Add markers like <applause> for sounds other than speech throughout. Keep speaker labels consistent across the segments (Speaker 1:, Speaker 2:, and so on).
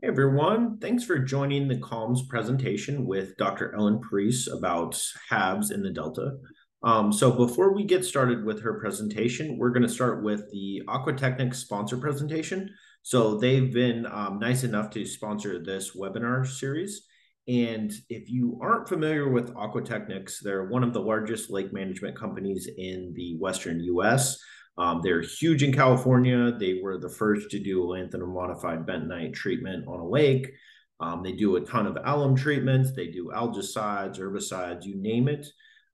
Speaker 1: Hey everyone, thanks for joining the CALMS presentation with Dr. Ellen Preece about HABs in the Delta. Um, so before we get started with her presentation, we're going to start with the Aquatechnics sponsor presentation. So they've been um, nice enough to sponsor this webinar series. And if you aren't familiar with Aquatechnics, they're one of the largest lake management companies in the Western US. Um, they're huge in California. They were the first to do a lanthanum modified bentonite treatment on a lake. Um, they do a ton of alum treatments. They do algicides, herbicides, you name it.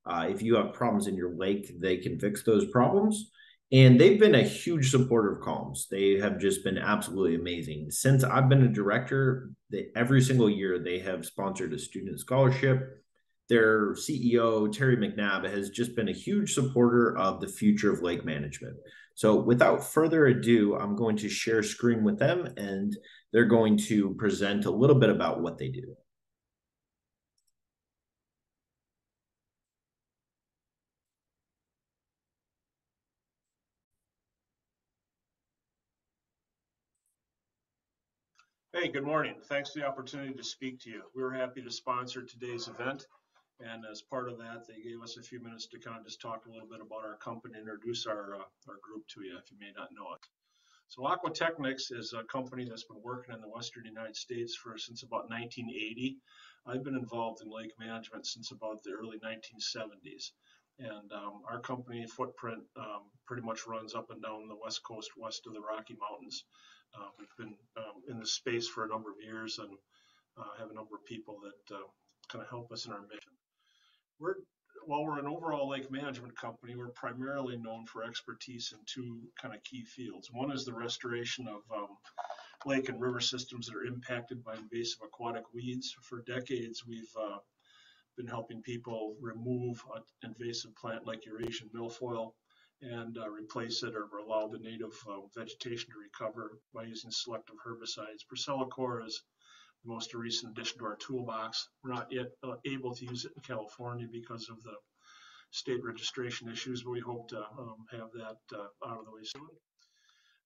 Speaker 1: Uh, if you have problems in your lake, they can fix those problems. And they've been a huge supporter of Calms. They have just been absolutely amazing. Since I've been a director, they, every single year they have sponsored a student scholarship their CEO, Terry McNabb, has just been a huge supporter of the future of lake management. So, without further ado, I'm going to share screen with them and they're going to present a little bit about what they do.
Speaker 2: Hey, good morning. Thanks for the opportunity to speak to you. We are happy to sponsor today's event. And as part of that, they gave us a few minutes to kind of just talk a little bit about our company, introduce our, uh, our group to you if you may not know it. So Aquatechnics is a company that's been working in the Western United States for since about 1980. I've been involved in lake management since about the early 1970s. And um, our company footprint um, pretty much runs up and down the west coast, west of the Rocky Mountains. Uh, we've been um, in the space for a number of years and uh, have a number of people that uh, kind of help us in our mission. We're while we're an overall lake management company, we're primarily known for expertise in two kind of key fields. One is the restoration of um, lake and river systems that are impacted by invasive aquatic weeds. For decades, we've uh, been helping people remove an invasive plant like Eurasian milfoil and uh, replace it or allow the native uh, vegetation to recover by using selective herbicides. ProcellaCOR is the most recent addition to our toolbox. We're not yet uh, able to use it in California because of the state registration issues, but we hope to um, have that uh, out of the way soon.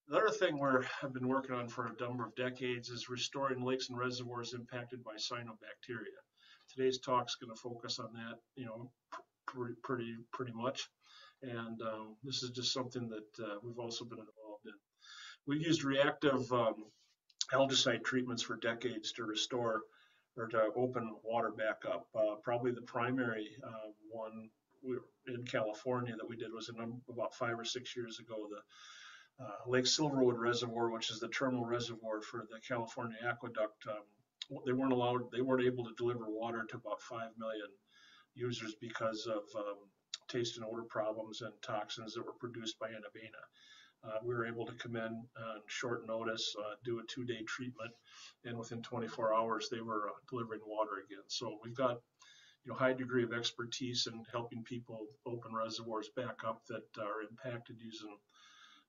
Speaker 2: The other thing we have been working on for a number of decades is restoring lakes and reservoirs impacted by cyanobacteria. Today's talk is going to focus on that, you know, pretty pretty, pretty much. And um, this is just something that uh, we've also been involved in. We've used reactive um, algicide treatments for decades to restore or to open water back up. Uh, probably the primary uh, one in California that we did was about five or six years ago. The uh, Lake Silverwood Reservoir, which is the terminal reservoir for the California Aqueduct, um, they weren't allowed, they weren't able to deliver water to about five million users because of um, taste and odor problems and toxins that were produced by Anabaena. Uh, we were able to come in on short notice, uh, do a two-day treatment, and within 24 hours they were uh, delivering water again. So we've got you know high degree of expertise in helping people open reservoirs back up that are impacted using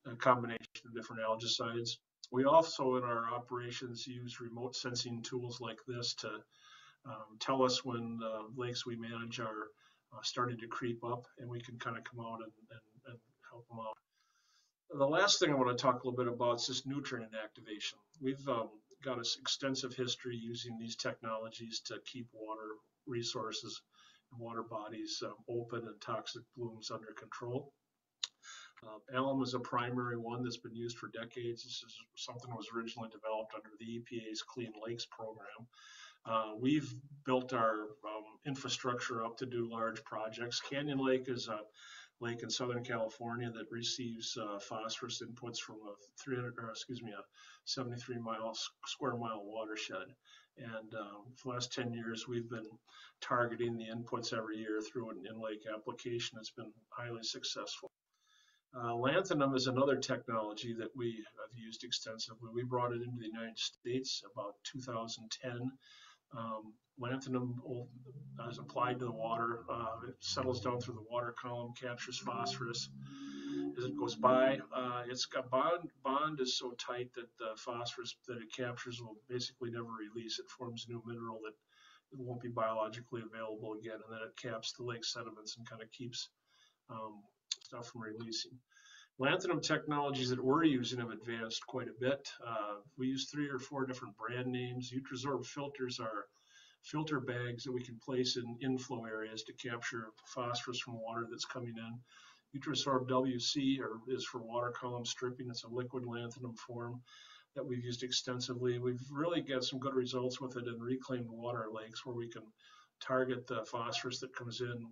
Speaker 2: a combination of different algicides. We also in our operations use remote sensing tools like this to um, tell us when the lakes we manage are uh, starting to creep up, and we can kind of come out and, and, and help them out. The last thing I want to talk a little bit about is this nutrient activation. We've um, got an extensive history using these technologies to keep water resources and water bodies um, open and toxic blooms under control. Uh, alum is a primary one that's been used for decades. This is something that was originally developed under the EPA's Clean Lakes program. Uh, we've built our um, infrastructure up to do large projects. Canyon Lake is a lake in Southern California that receives uh, phosphorus inputs from a 300, or excuse me, a 73 mile square mile watershed. And um, for the last 10 years, we've been targeting the inputs every year through an in-lake application. It's been highly successful. Uh, lanthanum is another technology that we have used extensively. We brought it into the United States about 2010 um, lanthanum is applied to the water. Uh, it settles down through the water column, captures phosphorus. As it goes by, uh, its bond bond is so tight that the phosphorus that it captures will basically never release. It forms a new mineral that it won't be biologically available again, and then it caps the lake sediments and kind of keeps um, stuff from releasing. Lanthanum technologies that we're using have advanced quite a bit. Uh, we use three or four different brand names. EutroSORB filters are filter bags that we can place in inflow areas to capture phosphorus from water that's coming in. EutroSORB WC is for water column stripping. It's a liquid lanthanum form that we've used extensively. We've really got some good results with it in reclaimed water lakes where we can target the phosphorus that comes in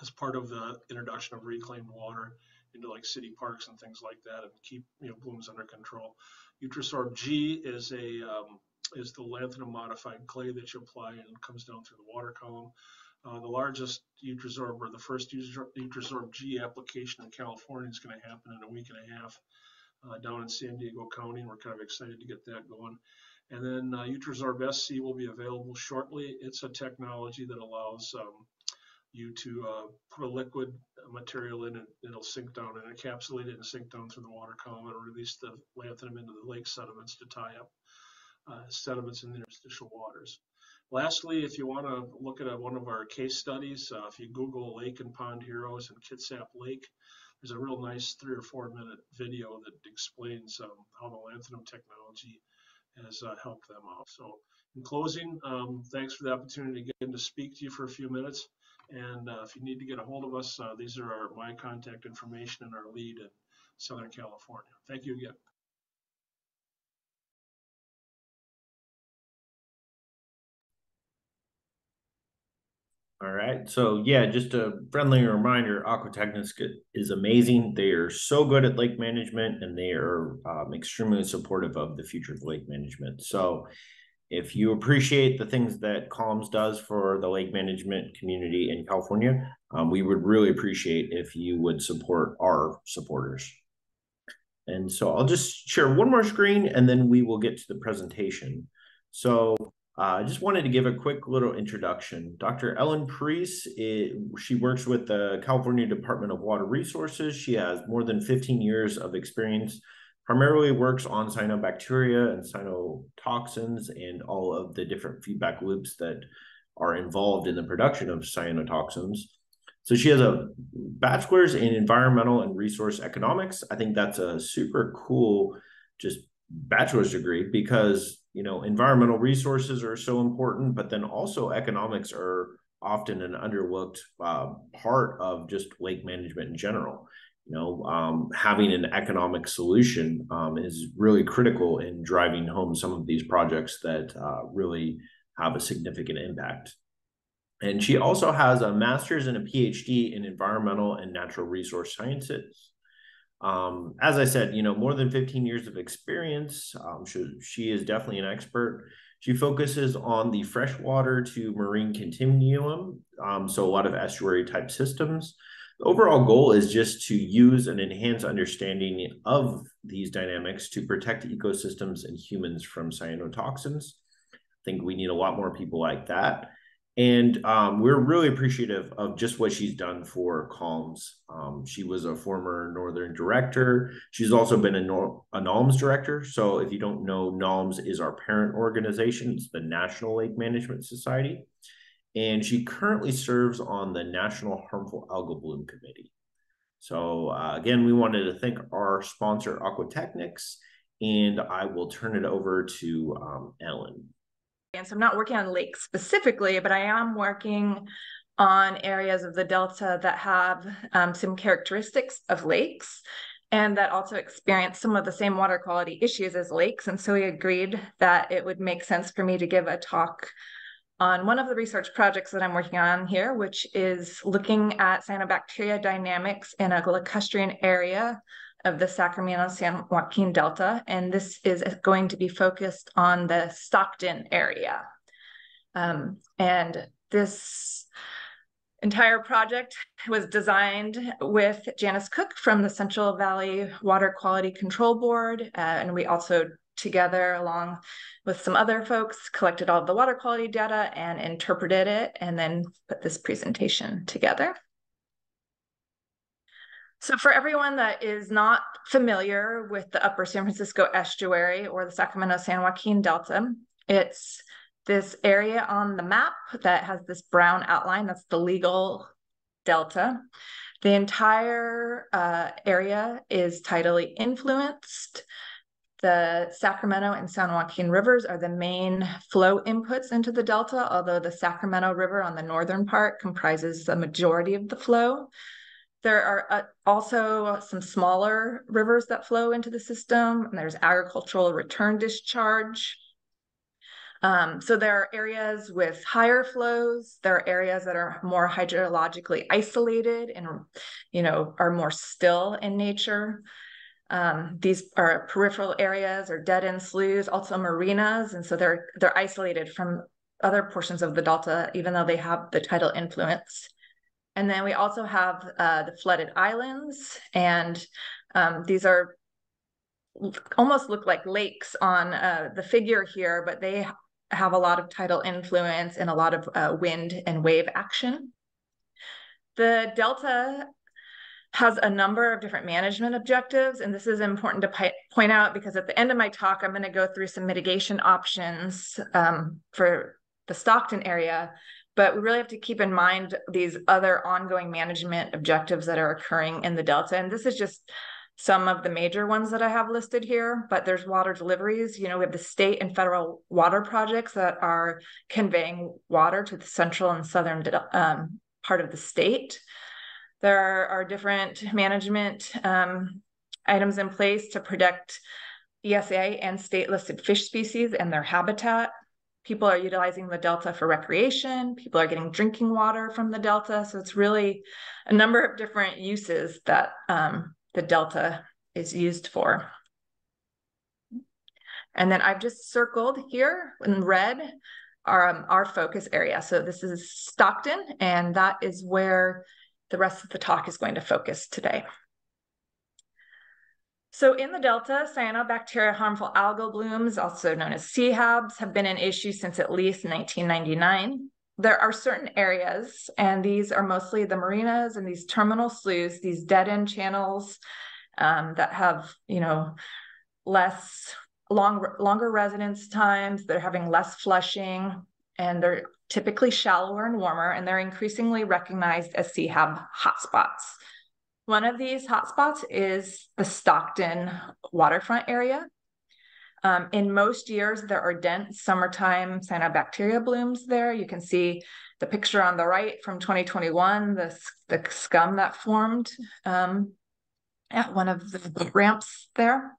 Speaker 2: as part of the introduction of reclaimed water into like city parks and things like that and keep you know blooms under control. EutroSORB G is a um, is the lanthanum modified clay that you apply and comes down through the water column. Uh, the largest EutroSORB or the first EutroSORB G application in California is going to happen in a week and a half uh, down in San Diego County, and we're kind of excited to get that going. And then uh, EutroSORB SC will be available shortly. It's a technology that allows um, you to uh, put a liquid material in and it'll sink down and encapsulate it and sink down through the water column and release the lanthanum into the lake sediments to tie up uh, sediments in the interstitial waters. Lastly, if you want to look at a, one of our case studies, uh, if you Google Lake and Pond Heroes and Kitsap Lake, there's a real nice three or four minute video that explains um, how the lanthanum technology has uh, helped them out. So in closing, um, thanks for the opportunity again to speak to you for a few minutes. And uh, if you need to get a hold of us, uh, these are our, my contact information and our lead in Southern California. Thank you again.
Speaker 1: All right. So yeah, just a friendly reminder, Aquatechnics is amazing. They are so good at lake management and they are um, extremely supportive of the future of lake management. So if you appreciate the things that Calms does for the lake management community in California, um, we would really appreciate if you would support our supporters. And so I'll just share one more screen and then we will get to the presentation. So uh, I just wanted to give a quick little introduction. Dr. Ellen Preece, she works with the California Department of Water Resources. She has more than 15 years of experience primarily works on cyanobacteria and cyanotoxins and all of the different feedback loops that are involved in the production of cyanotoxins. So she has a bachelor's in environmental and resource economics. I think that's a super cool just bachelor's degree because you know environmental resources are so important, but then also economics are often an underlooked uh, part of just lake management in general you know, um, having an economic solution um, is really critical in driving home some of these projects that uh, really have a significant impact. And she also has a master's and a PhD in environmental and natural resource sciences. Um, as I said, you know, more than 15 years of experience. Um, she, she is definitely an expert. She focuses on the freshwater to marine continuum, um, so a lot of estuary type systems. The overall goal is just to use and enhance understanding of these dynamics to protect ecosystems and humans from cyanotoxins. I think we need a lot more people like that. And um, we're really appreciative of just what she's done for Calms. Um, she was a former Northern director. She's also been a, Nor- a NALMS director. So if you don't know, NALMS is our parent organization. It's the National Lake Management Society and she currently serves on the National Harmful Algal Bloom Committee. So uh, again, we wanted to thank our sponsor, Aquatechnics, and I will turn it over to um, Ellen.
Speaker 3: And so I'm not working on lakes specifically, but I am working on areas of the Delta that have um, some characteristics of lakes and that also experience some of the same water quality issues as lakes. And so we agreed that it would make sense for me to give a talk on one of the research projects that I'm working on here, which is looking at cyanobacteria dynamics in a lacustrine area of the Sacramento San Joaquin Delta. And this is going to be focused on the Stockton area. Um, and this entire project was designed with Janis Cooke from the Central Valley Water Quality Control Board. Uh, and we also together along with some other folks, collected all of the water quality data and interpreted it, and then put this presentation together. So for everyone that is not familiar with the upper San Francisco estuary or the Sacramento San Joaquin Delta, it's this area on the map that has this brown outline. That's the legal delta. The entire uh, area is tidally influenced. The Sacramento and San Joaquin rivers are the main flow inputs into the delta, although the Sacramento River on the northern part comprises the majority of the flow. There are uh, also some smaller rivers that flow into the system, and there's agricultural return discharge. Um, so there are areas with higher flows. There are areas that are more hydrologically isolated and, you know, are more still in nature. Um, these are peripheral areas or dead end sloughs, also marinas, and so they're they're isolated from other portions of the delta, even though they have the tidal influence. And then we also have uh, the flooded islands, and um, these are almost look like lakes on uh, the figure here, but they have a lot of tidal influence and a lot of uh, wind and wave action. The delta has a number of different management objectives, and this is important to point out because at the end of my talk, I'm going to go through some mitigation options um, for the Stockton area, but we really have to keep in mind these other ongoing management objectives that are occurring in the Delta, and this is just some of the major ones that I have listed here, but there's water deliveries. You know, we have the state and federal water projects that are conveying water to the central and southern um, part of the state. There are different management um, items in place to protect ESA and state listed fish species and their habitat. People are utilizing the Delta for recreation. People are getting drinking water from the Delta. So it's really a number of different uses that um, the delta is used for. And then I've just circled here in red our, um, our focus area. So this is Stockton, and that is where the rest of the talk is going to focus today. So in the Delta, cyanobacteria harmful algal blooms, also known as CHABs, have been an issue since at least 1999 there are certain areas, and these are mostly the marinas and these terminal sloughs, these dead end channels um, that have, you know, less long longer residence times. They're having less flushing, and they're typically shallower and warmer, and they're increasingly recognized as CHAB hotspots. One of these hotspots is the Stockton waterfront area. Um, in most years, there are dense summertime cyanobacteria blooms there. You can see the picture on the right from 2021, the, the scum that formed um, at one of the ramps there.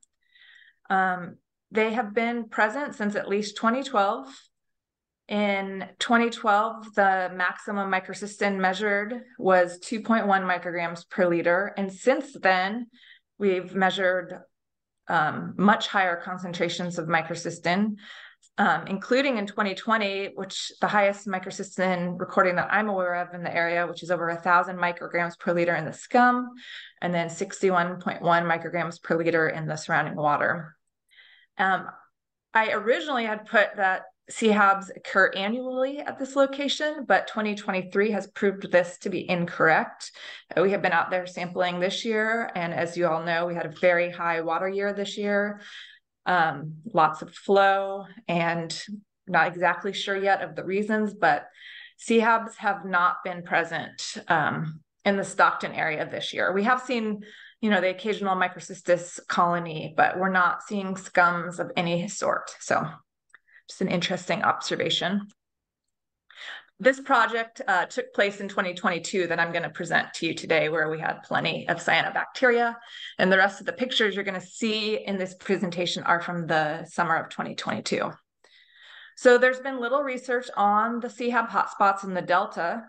Speaker 3: Um, they have been present since at least 2012. In 2012, the maximum microcystin measured was 2.1 micrograms per liter. And since then, we've measured um, much higher concentrations of microcystin, um, including in 2020, which the highest microcystin recording that I'm aware of in the area, which is over thousand micrograms per liter in the scum, and then 61.1 micrograms per liter in the surrounding water. Um, I originally had put that CHABs occur annually at this location, but 2023 has proved this to be incorrect. Uh, we have been out there sampling this year, and as you all know, we had a very high water year this year, um, lots of flow, and not exactly sure yet of the reasons, but CHABs have not been present um, in the Stockton area this year. We have seen you know, the occasional microcystis colony, but we're not seeing scums of any sort. So just an interesting observation. This project uh, took place in 2022 that I'm going to present to you today, where we had plenty of cyanobacteria. And the rest of the pictures you're going to see in this presentation are from the summer of 2022. So there's been little research on the CHAB hotspots in the Delta.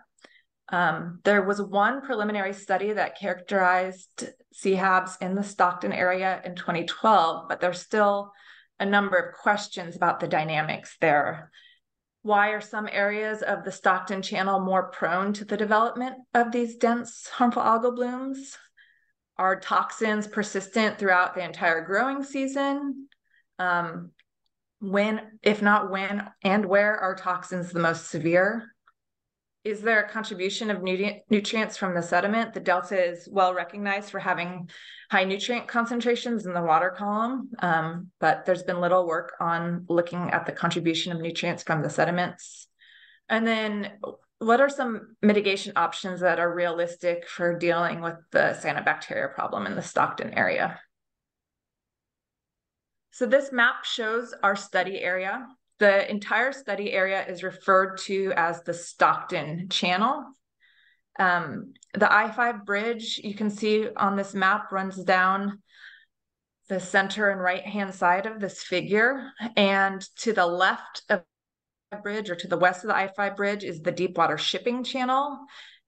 Speaker 3: Um, there was one preliminary study that characterized CHABs in the Stockton area in 2012, but there's still a number of questions about the dynamics there. Why are some areas of the Stockton Channel more prone to the development of these dense, harmful algal blooms? Are toxins persistent throughout the entire growing season? Um, when, if not when and where, are toxins the most severe? Is there a contribution of nutrients from the sediment? The delta is well recognized for having high nutrient concentrations in the water column, um, but there's been little work on looking at the contribution of nutrients from the sediments. And then what are some mitigation options that are realistic for dealing with the cyanobacteria problem in the Stockton area? So this map shows our study area. The entire study area is referred to as the Stockton Channel. Um, the I-5 bridge, you can see on this map, runs down the center and right-hand side of this figure. And to the left of the bridge or to the west of the I-5 bridge is the Deepwater Shipping Channel.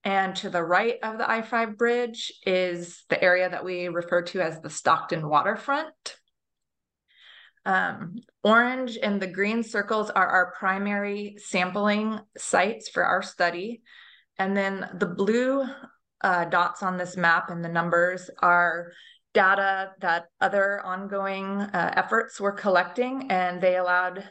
Speaker 3: And to the right of the I-5 bridge is the area that we refer to as the Stockton waterfront. Um, orange and the green circles are our primary sampling sites for our study. And then the blue uh, dots on this map and the numbers are data that other ongoing uh, efforts were collecting, and they allowed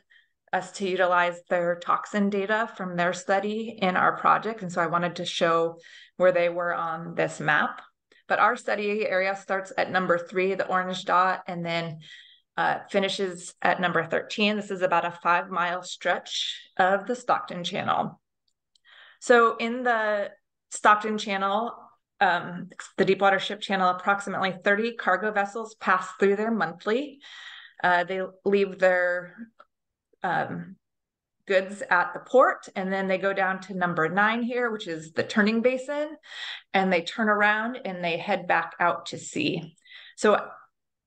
Speaker 3: us to utilize their toxin data from their study in our project. And so I wanted to show where they were on this map. But our study area starts at number three, the orange dot, and then uh, finishes at number 13. This is about a five mile stretch of the Stockton Channel. So in the Stockton Channel, um, the Deepwater Ship Channel, approximately 30 cargo vessels pass through there monthly. Uh, they leave their um, goods at the port, and then they go down to number nine here, which is the turning basin, and they turn around and they head back out to sea. So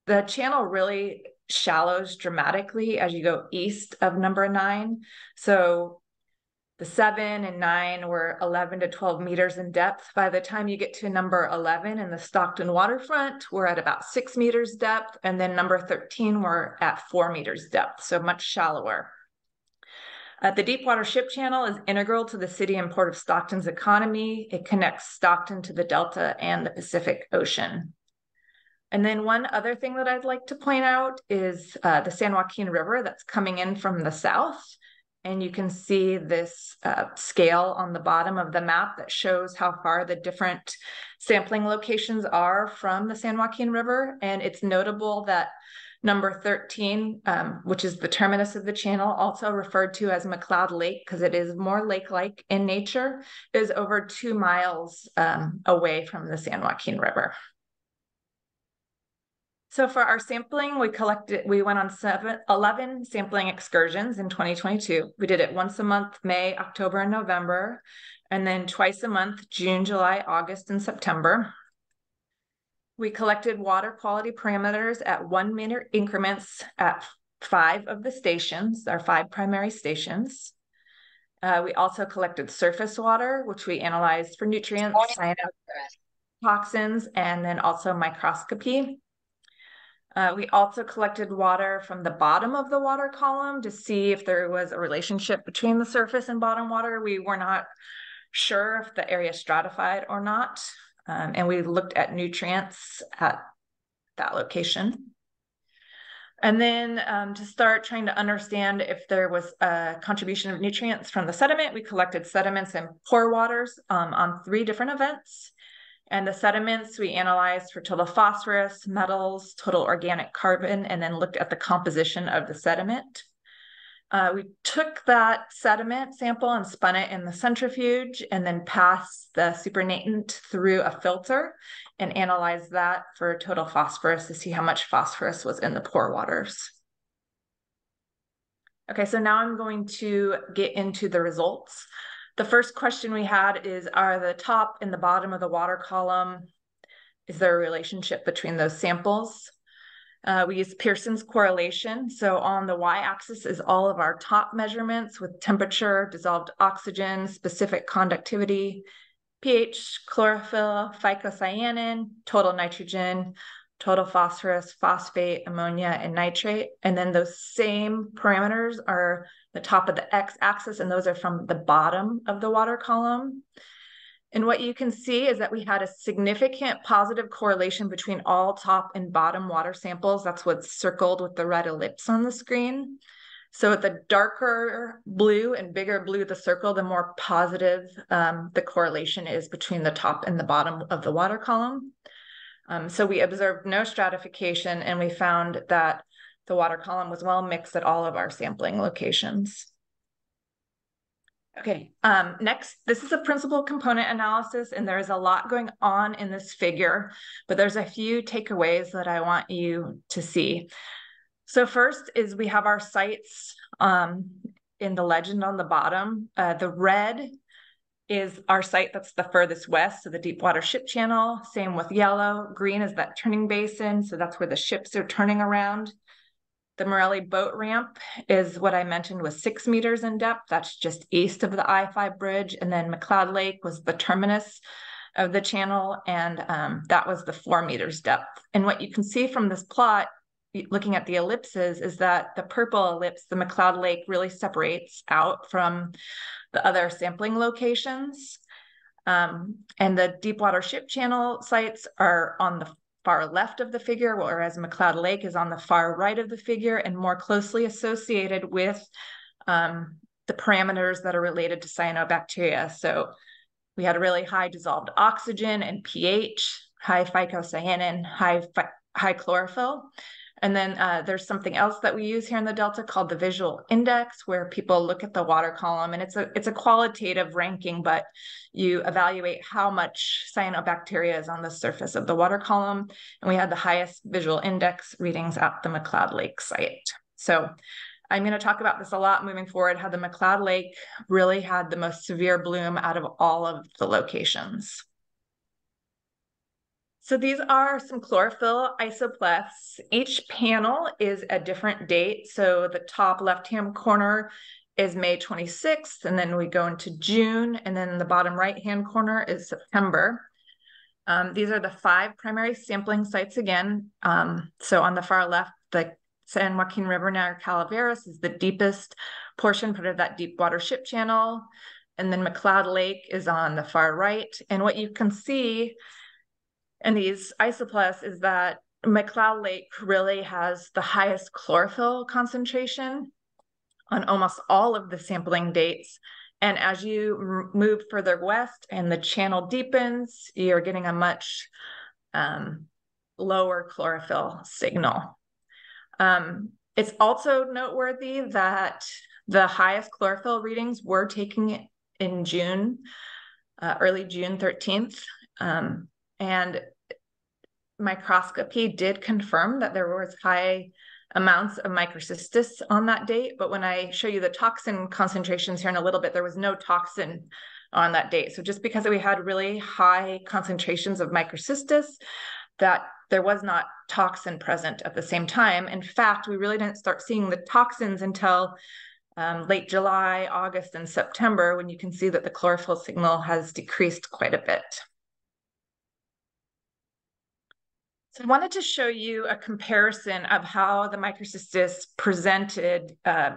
Speaker 3: the channel really shallows dramatically as you go east of number nine. So the seven and nine were 11 to 12 meters in depth. By the time you get to number 11 in the Stockton waterfront, we're at about six meters depth. And then number 13, we're at four meters depth, so much shallower. Uh, the Deepwater Ship Channel is integral to the city and port of Stockton's economy. It connects Stockton to the Delta and the Pacific Ocean. And then one other thing that I'd like to point out is uh, the San Joaquin River that's coming in from the south. And you can see this uh, scale on the bottom of the map that shows how far the different sampling locations are from the San Joaquin River. And it's notable that number 13, um, which is the terminus of the channel, also referred to as McLeod Lake because it is more lake-like in nature, is over two miles um, away from the San Joaquin River. So for our sampling, we collected, we went on seven, 11 sampling excursions in 2022. We did it once a month, May, October, and November, and then twice a month, June, July, August, and September. We collected water quality parameters at one meter increments at five of the stations, our five primary stations. Uh, we also collected surface water, which we analyzed for nutrients, toxins, and then also microscopy. Uh, we also collected water from the bottom of the water column to see if there was a relationship between the surface and bottom water. We were not sure if the area stratified or not. Um, and we looked at nutrients at that location. And then um, to start trying to understand if there was a contribution of nutrients from the sediment, we collected sediments and pore waters um, on three different events. And the sediments we analyzed for total phosphorus, metals, total organic carbon, and then looked at the composition of the sediment. Uh, we took that sediment sample and spun it in the centrifuge and then passed the supernatant through a filter and analyzed that for total phosphorus to see how much phosphorus was in the pore waters. Okay, so now I'm going to get into the results. The first question we had is, are the top and the bottom of the water column, is there a relationship between those samples? Uh, we use Pearson's correlation. So on the y-axis is all of our top measurements with temperature, dissolved oxygen, specific conductivity, pH, chlorophyll, phycocyanin, total nitrogen, total phosphorus, phosphate, ammonia, and nitrate. And then those same parameters are the top of the x-axis, and those are from the bottom of the water column. And what you can see is that we had a significant positive correlation between all top and bottom water samples. That's what's circled with the red ellipse on the screen. So the darker blue and bigger blue the circle, the more positive um, the correlation is between the top and the bottom of the water column. Um, so we observed no stratification and we found that the water column was well mixed at all of our sampling locations. Okay, um, next, this is a principal component analysis, and there is a lot going on in this figure, but there's a few takeaways that I want you to see. So first is we have our sites um, in the legend on the bottom. Uh, the red is our site that's the furthest west, so the Deepwater Ship Channel. Same with yellow. Green is that turning basin, so that's where the ships are turning around. The Morelli boat ramp is what I mentioned was six meters in depth. That's just east of the I-5 bridge. And then McLeod Lake was the terminus of the channel, and um, that was the four meters depth. And what you can see from this plot, looking at the ellipses, is that the purple ellipse, the McLeod Lake, really separates out from the other sampling locations. Um, and the Deepwater Ship Channel sites are on the far left of the figure, whereas McLeod Lake is on the far right of the figure and more closely associated with um, the parameters that are related to cyanobacteria. So we had a really high dissolved oxygen and pH, high phycocyanin, high, high chlorophyll. And then uh, there's something else that we use here in the Delta called the visual index, where people look at the water column, and it's a it's a qualitative ranking, but you evaluate how much cyanobacteria is on the surface of the water column. And we had the highest visual index readings at the McLeod Lake site. So I'm going to talk about this a lot moving forward. How the McLeod Lake really had the most severe bloom out of all of the locations. So these are some chlorophyll isopleths. Each panel is a different date. So the top left-hand corner is May 26th, and then we go into June, and then the bottom right-hand corner is September. Um, these are the five primary sampling sites again. Um, so on the far left, the San Joaquin River near Calaveras is the deepest portion, part of that deep water ship channel. And then McLeod Lake is on the far right. And what you can see and these isopleths is that McLeod Lake really has the highest chlorophyll concentration on almost all of the sampling dates. And as you move further west and the channel deepens, you're getting a much um, lower chlorophyll signal. Um, it's also noteworthy that the highest chlorophyll readings were taken in June, uh, early June 13th. Um, and microscopy did confirm that there was high amounts of microcystis on that date. But when I show you the toxin concentrations here in a little bit, there was no toxin on that date. So just because we had really high concentrations of microcystis, that there was not toxin present at the same time. In fact, we really didn't start seeing the toxins until um, late July, August, and September, when you can see that the chlorophyll signal has decreased quite a bit. So I wanted to show you a comparison of how the microcystis presented uh,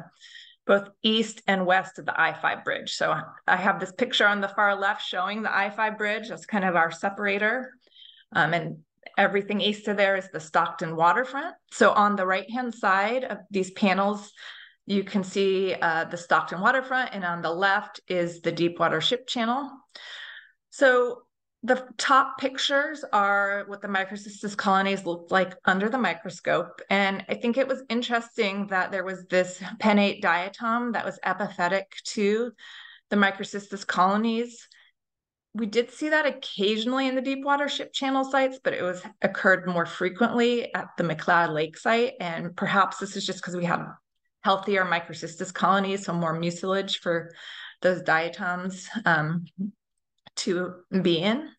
Speaker 3: both east and west of the I-5 bridge. So I have this picture on the far left showing the I-5 bridge. That's kind of our separator. Um, and everything east of there is the Stockton waterfront. So on the right-hand side of these panels, you can see uh, the Stockton waterfront, and on the left is the Deepwater Ship Channel. So the top pictures are what the microcystis colonies looked like under the microscope. And I think it was interesting that there was this pennate diatom that was epiphytic to the microcystis colonies. We did see that occasionally in the deep water ship channel sites, but it was occurred more frequently at the McLeod Lake site. And perhaps this is just because we have healthier microcystis colonies, so more mucilage for those diatoms. Um, to be in.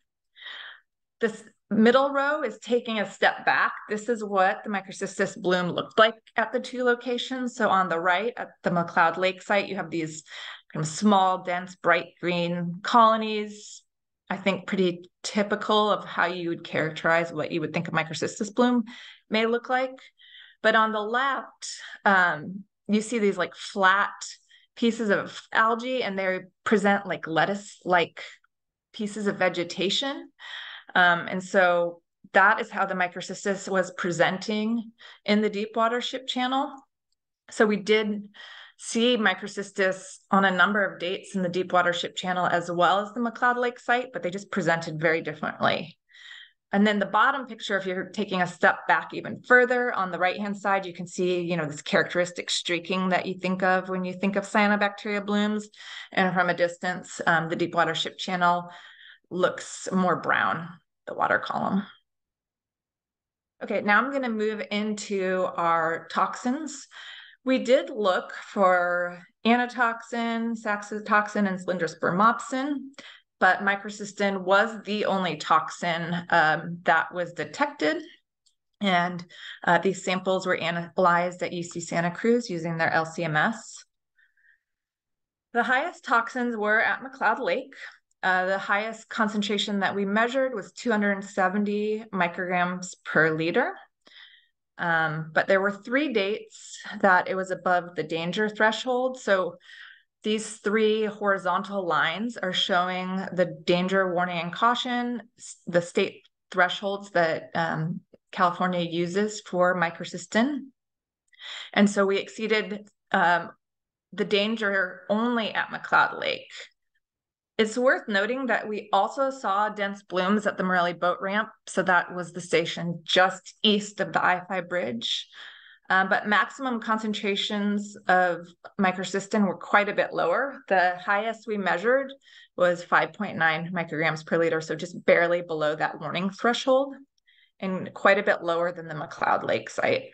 Speaker 3: This middle row is taking a step back. This is what the microcystis bloom looked like at the two locations. So on the right at the McLeod Lake site, you have these kind of small, dense, bright green colonies. I think pretty typical of how you would characterize what you would think a microcystis bloom may look like. But on the left, um, you see these like flat pieces of algae and they present like lettuce-like pieces of vegetation. Um, and so that is how the microcystis was presenting in the deep water ship channel. So we did see microcystis on a number of dates in the deep water ship channel as well as the McLeod Lake site, but they just presented very differently. And then the bottom picture, if you're taking a step back even further on the right-hand side, you can see, you know, this characteristic streaking that you think of when you think of cyanobacteria blooms. And from a distance, um, the deep water ship channel looks more brown, the water column. Okay, now I'm going to move into our toxins. We did look for anatoxin, saxitoxin, and cylindrospermopsin but microcystin was the only toxin um, that was detected. And uh, these samples were analyzed at UC Santa Cruz using their LCMS. The highest toxins were at McLeod Lake. Uh, the highest concentration that we measured was 270 micrograms per liter. Um, but there were three dates that it was above the danger threshold. So these three horizontal lines are showing the danger, warning, and caution, the state thresholds that um, California uses for microcystin. And so we exceeded um, the danger only at McLeod Lake. It's worth noting that we also saw dense blooms at the Morelli boat ramp. So that was the station just east of the I-5 bridge. Um, but maximum concentrations of microcystin were quite a bit lower. The highest we measured was 5.9 micrograms per liter, so just barely below that warning threshold and quite a bit lower than the McLeod Lake site.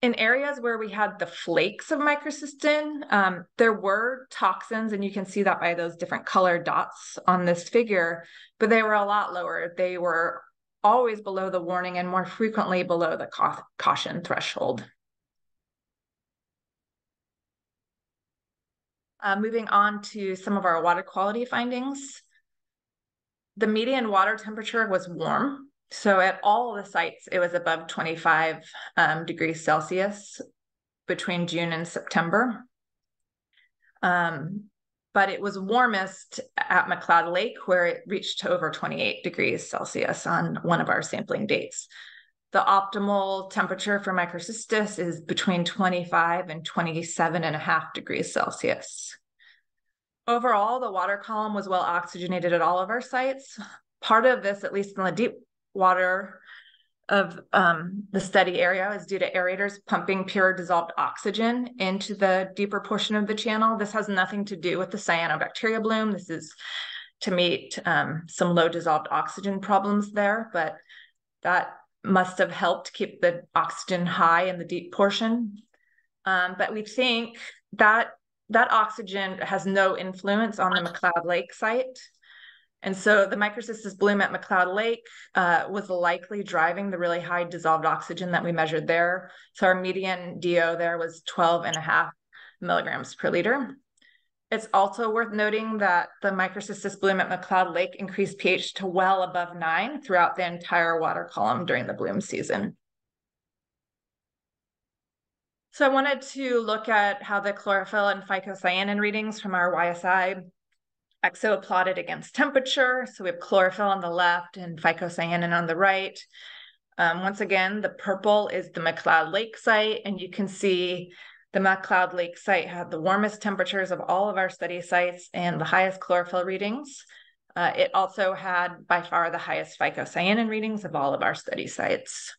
Speaker 3: In areas where we had the flakes of microcystin, um, there were toxins, and you can see that by those different colored dots on this figure, but they were a lot lower. They were always below the warning and more frequently below the caution threshold. Uh, moving on to some of our water quality findings. The median water temperature was warm. So at all the sites, it was above 25 um, degrees Celsius between June and September. Um, but it was warmest at McLeod Lake, where it reached over 28 degrees Celsius on one of our sampling dates. The optimal temperature for microcystis is between 25 and 27 and a half degrees Celsius. Overall, the water column was well oxygenated at all of our sites. Part of this, at least in the deep water of um, the study area is due to aerators pumping pure dissolved oxygen into the deeper portion of the channel. This has nothing to do with the cyanobacteria bloom. This is to meet um, some low dissolved oxygen problems there, but that must have helped keep the oxygen high in the deep portion. Um, but we think that that oxygen has no influence on the McLeod Lake site. And so the microcystis bloom at McLeod Lake uh, was likely driving the really high dissolved oxygen that we measured there. So our median DO there was 12 and a half milligrams per liter. It's also worth noting that the microcystis bloom at McLeod Lake increased pH to well above nine throughout the entire water column during the bloom season. So I wanted to look at how the chlorophyll and phycocyanin readings from our YSI exo plotted against temperature. So we have chlorophyll on the left and phycocyanin on the right. Um, once again, the purple is the McLeod Lake site, and you can see the McLeod Lake site had the warmest temperatures of all of our study sites and the highest chlorophyll readings. Uh, it also had by far the highest phycocyanin readings of all of our study sites.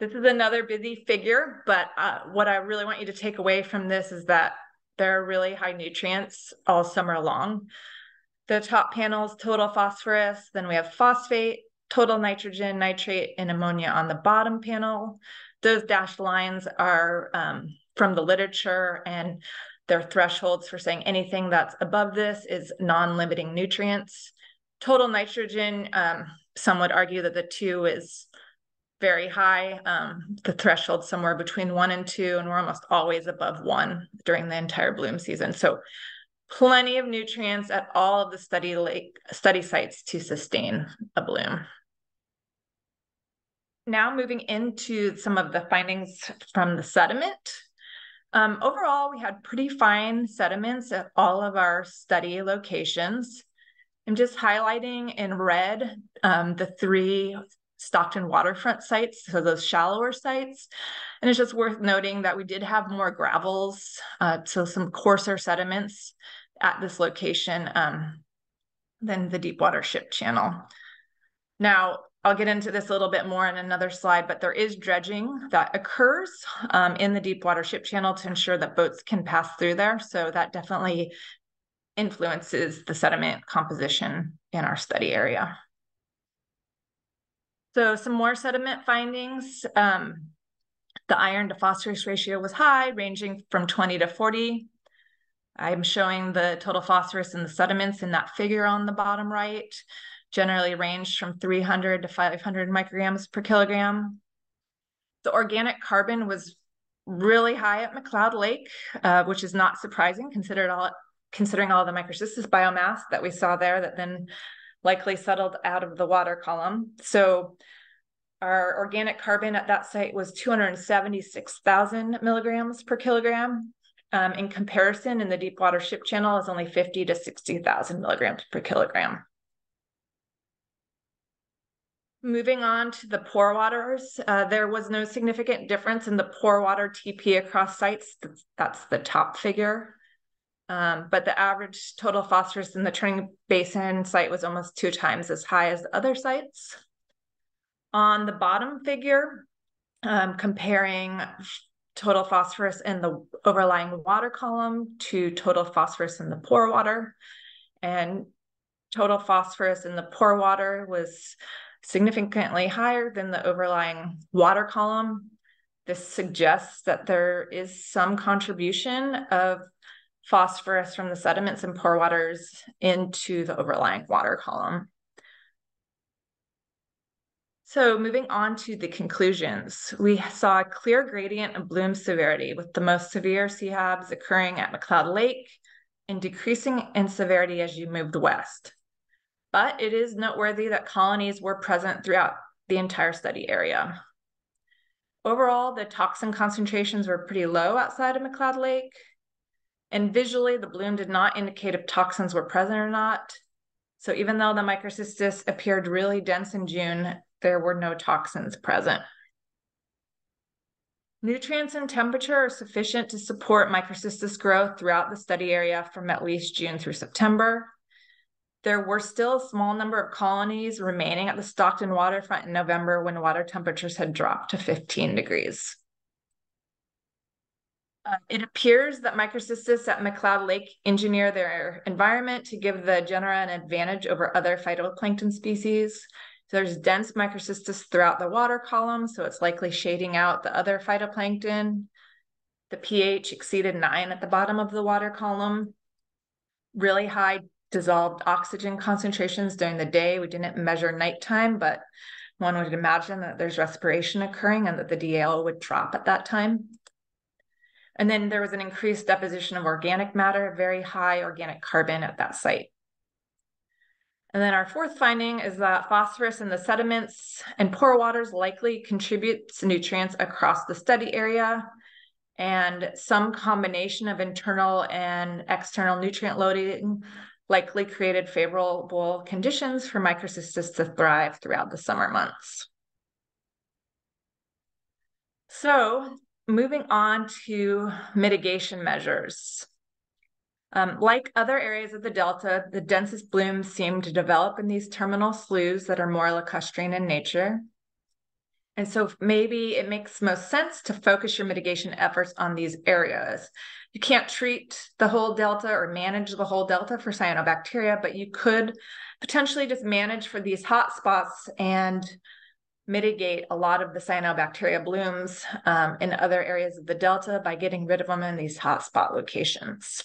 Speaker 3: This is another busy figure, but uh, what I really want you to take away from this is that there are really high nutrients all summer long. The top panel is total phosphorus, then we have phosphate, total nitrogen, nitrate, and ammonia on the bottom panel. Those dashed lines are um, from the literature and their thresholds for saying anything that's above this is non-limiting nutrients. Total nitrogen, um, some would argue that the two is very high. Um, the threshold somewhere between one and two, and we're almost always above one during the entire bloom season. So plenty of nutrients at all of the study lake study sites to sustain a bloom. Now moving into some of the findings from the sediment. Um, overall, we had pretty fine sediments at all of our study locations. I'm just highlighting in red um, the three Stockton waterfront sites, so those shallower sites. And it's just worth noting that we did have more gravels, uh, so some coarser sediments at this location um, than the deep water ship channel. Now, I'll get into this a little bit more in another slide, but there is dredging that occurs um, in the deep water ship channel to ensure that boats can pass through there. So that definitely influences the sediment composition in our study area. So some more sediment findings. Um, the iron to phosphorus ratio was high, ranging from 20 to 40. I'm showing the total phosphorus in the sediments in that figure on the bottom right, generally ranged from 300 to 500 micrograms per kilogram. The organic carbon was really high at McLeod Lake, uh, which is not surprising considered all, considering all the microcystis biomass that we saw there that then likely settled out of the water column. So our organic carbon at that site was 276,000 milligrams per kilogram. Um, in comparison, in the deep water ship channel is only 50 to 60,000 milligrams per kilogram. Moving on to the pore waters, uh, there was no significant difference in the pore water TP across sites. That's the top figure. Um, but the average total phosphorus in the Turning Basin site was almost two times as high as the other sites. On the bottom figure, um, comparing total phosphorus in the overlying water column to total phosphorus in the pore water. And total phosphorus in the pore water was significantly higher than the overlying water column. This suggests that there is some contribution of phosphorus from the sediments and pore waters into the overlying water column. So moving on to the conclusions, we saw a clear gradient of bloom severity with the most severe CHABs occurring at McLeod Lake and decreasing in severity as you moved west. But it is noteworthy that colonies were present throughout the entire study area. Overall, the toxin concentrations were pretty low outside of McLeod Lake. And visually, the bloom did not indicate if toxins were present or not. So even though the microcystis appeared really dense in June, there were no toxins present. Nutrients and temperature are sufficient to support microcystis growth throughout the study area from at least June through September. There were still a small number of colonies remaining at the Stockton waterfront in November when water temperatures had dropped to 15 degrees. Uh, it appears that microcystis at McLeod Lake engineer their environment to give the genera an advantage over other phytoplankton species. There's dense microcystis throughout the water column, so it's likely shading out the other phytoplankton. The pH exceeded nine at the bottom of the water column. Really high dissolved oxygen concentrations during the day. We didn't measure nighttime, but one would imagine that there's respiration occurring and that the DL would drop at that time. And then there was an increased deposition of organic matter, very high organic carbon at that site. And then our fourth finding is that phosphorus in the sediments and pore waters likely contributes nutrients across the study area. And some combination of internal and external nutrient loading likely created favorable conditions for microcystis to thrive throughout the summer months. So moving on to mitigation measures. Um, like other areas of the delta, the densest blooms seem to develop in these terminal sloughs that are more lacustrine in nature. And so maybe it makes most sense to focus your mitigation efforts on these areas. You can't treat the whole delta or manage the whole delta for cyanobacteria, but you could potentially just manage for these hot spots and mitigate a lot of the cyanobacteria blooms um, in other areas of the delta by getting rid of them in these hotspot locations.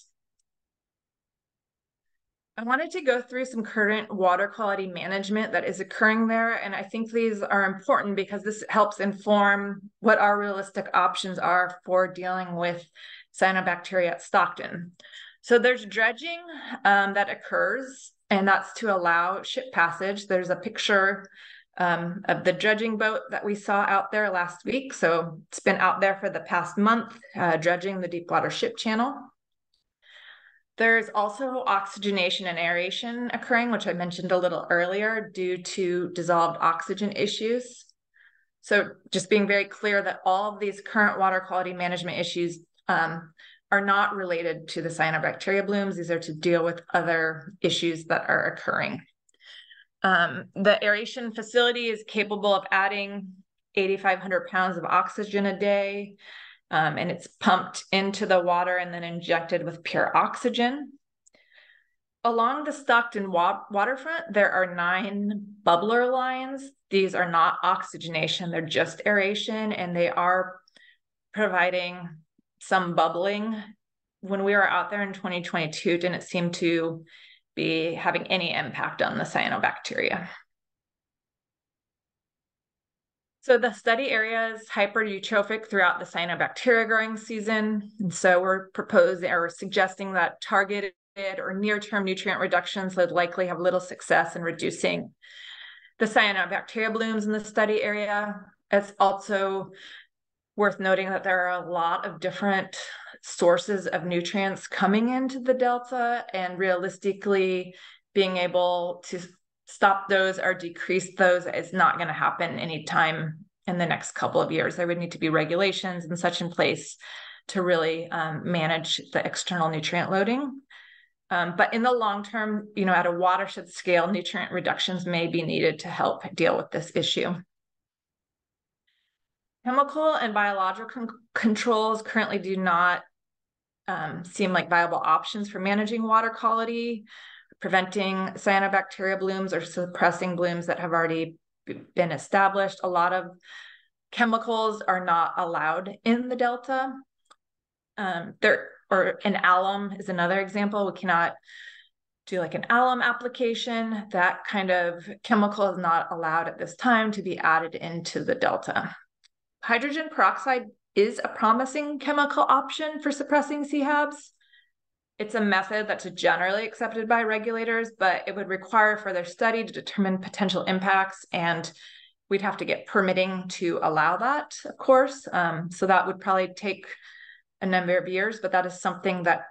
Speaker 3: I wanted to go through some current water quality management that is occurring there. And I think these are important because this helps inform what our realistic options are for dealing with cyanobacteria at Stockton. So there's dredging um, that occurs, and that's to allow ship passage. There's a picture um, of the dredging boat that we saw out there last week. So it's been out there for the past month, uh, dredging the deep water ship channel. There's also oxygenation and aeration occurring, which I mentioned a little earlier, due to dissolved oxygen issues. So just being very clear that all of these current water quality management issues um, are not related to the cyanobacteria blooms. These are to deal with other issues that are occurring. Um, the aeration facility is capable of adding 8,500 pounds of oxygen a day, um, and it's pumped into the water and then injected with pure oxygen. Along the Stockton wa waterfront, there are nine bubbler lines. These are not oxygenation, they're just aeration, and they are providing some bubbling. When we were out there in 2022, didn't seem to be having any impact on the cyanobacteria. So the study area is hypereutrophic throughout the cyanobacteria growing season. And so we're proposing or suggesting that targeted or near-term nutrient reductions would likely have little success in reducing the cyanobacteria blooms in the study area. It's also worth noting that there are a lot of different sources of nutrients coming into the delta and realistically being able to stop those or decrease those is not going to happen anytime in the next couple of years. There would need to be regulations and such in place to really um, manage the external nutrient loading. Um, but in the long term, you know, at a watershed scale, nutrient reductions may be needed to help deal with this issue. Chemical and biological con controls currently do not um, seem like viable options for managing water quality preventing cyanobacteria blooms or suppressing blooms that have already been established. A lot of chemicals are not allowed in the delta. Um, there or an alum is another example. We cannot do like an alum application. That kind of chemical is not allowed at this time to be added into the delta. Hydrogen peroxide is a promising chemical option for suppressing CHABs. It's a method that's generally accepted by regulators, but it would require further study to determine potential impacts. And we'd have to get permitting to allow that, of course. Um, so that would probably take a number of years, but that is something that,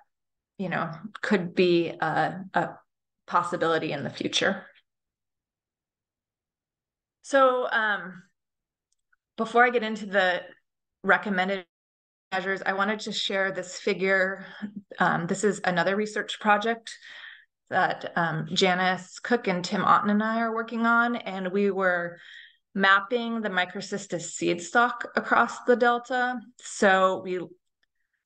Speaker 3: you know, could be a, a possibility in the future. So um, before I get into the recommended measures, I wanted to share this figure. Um, this is another research project that um, Janis Cooke and Tim Otten and I are working on, and we were mapping the microcystis seed stock across the delta. So we,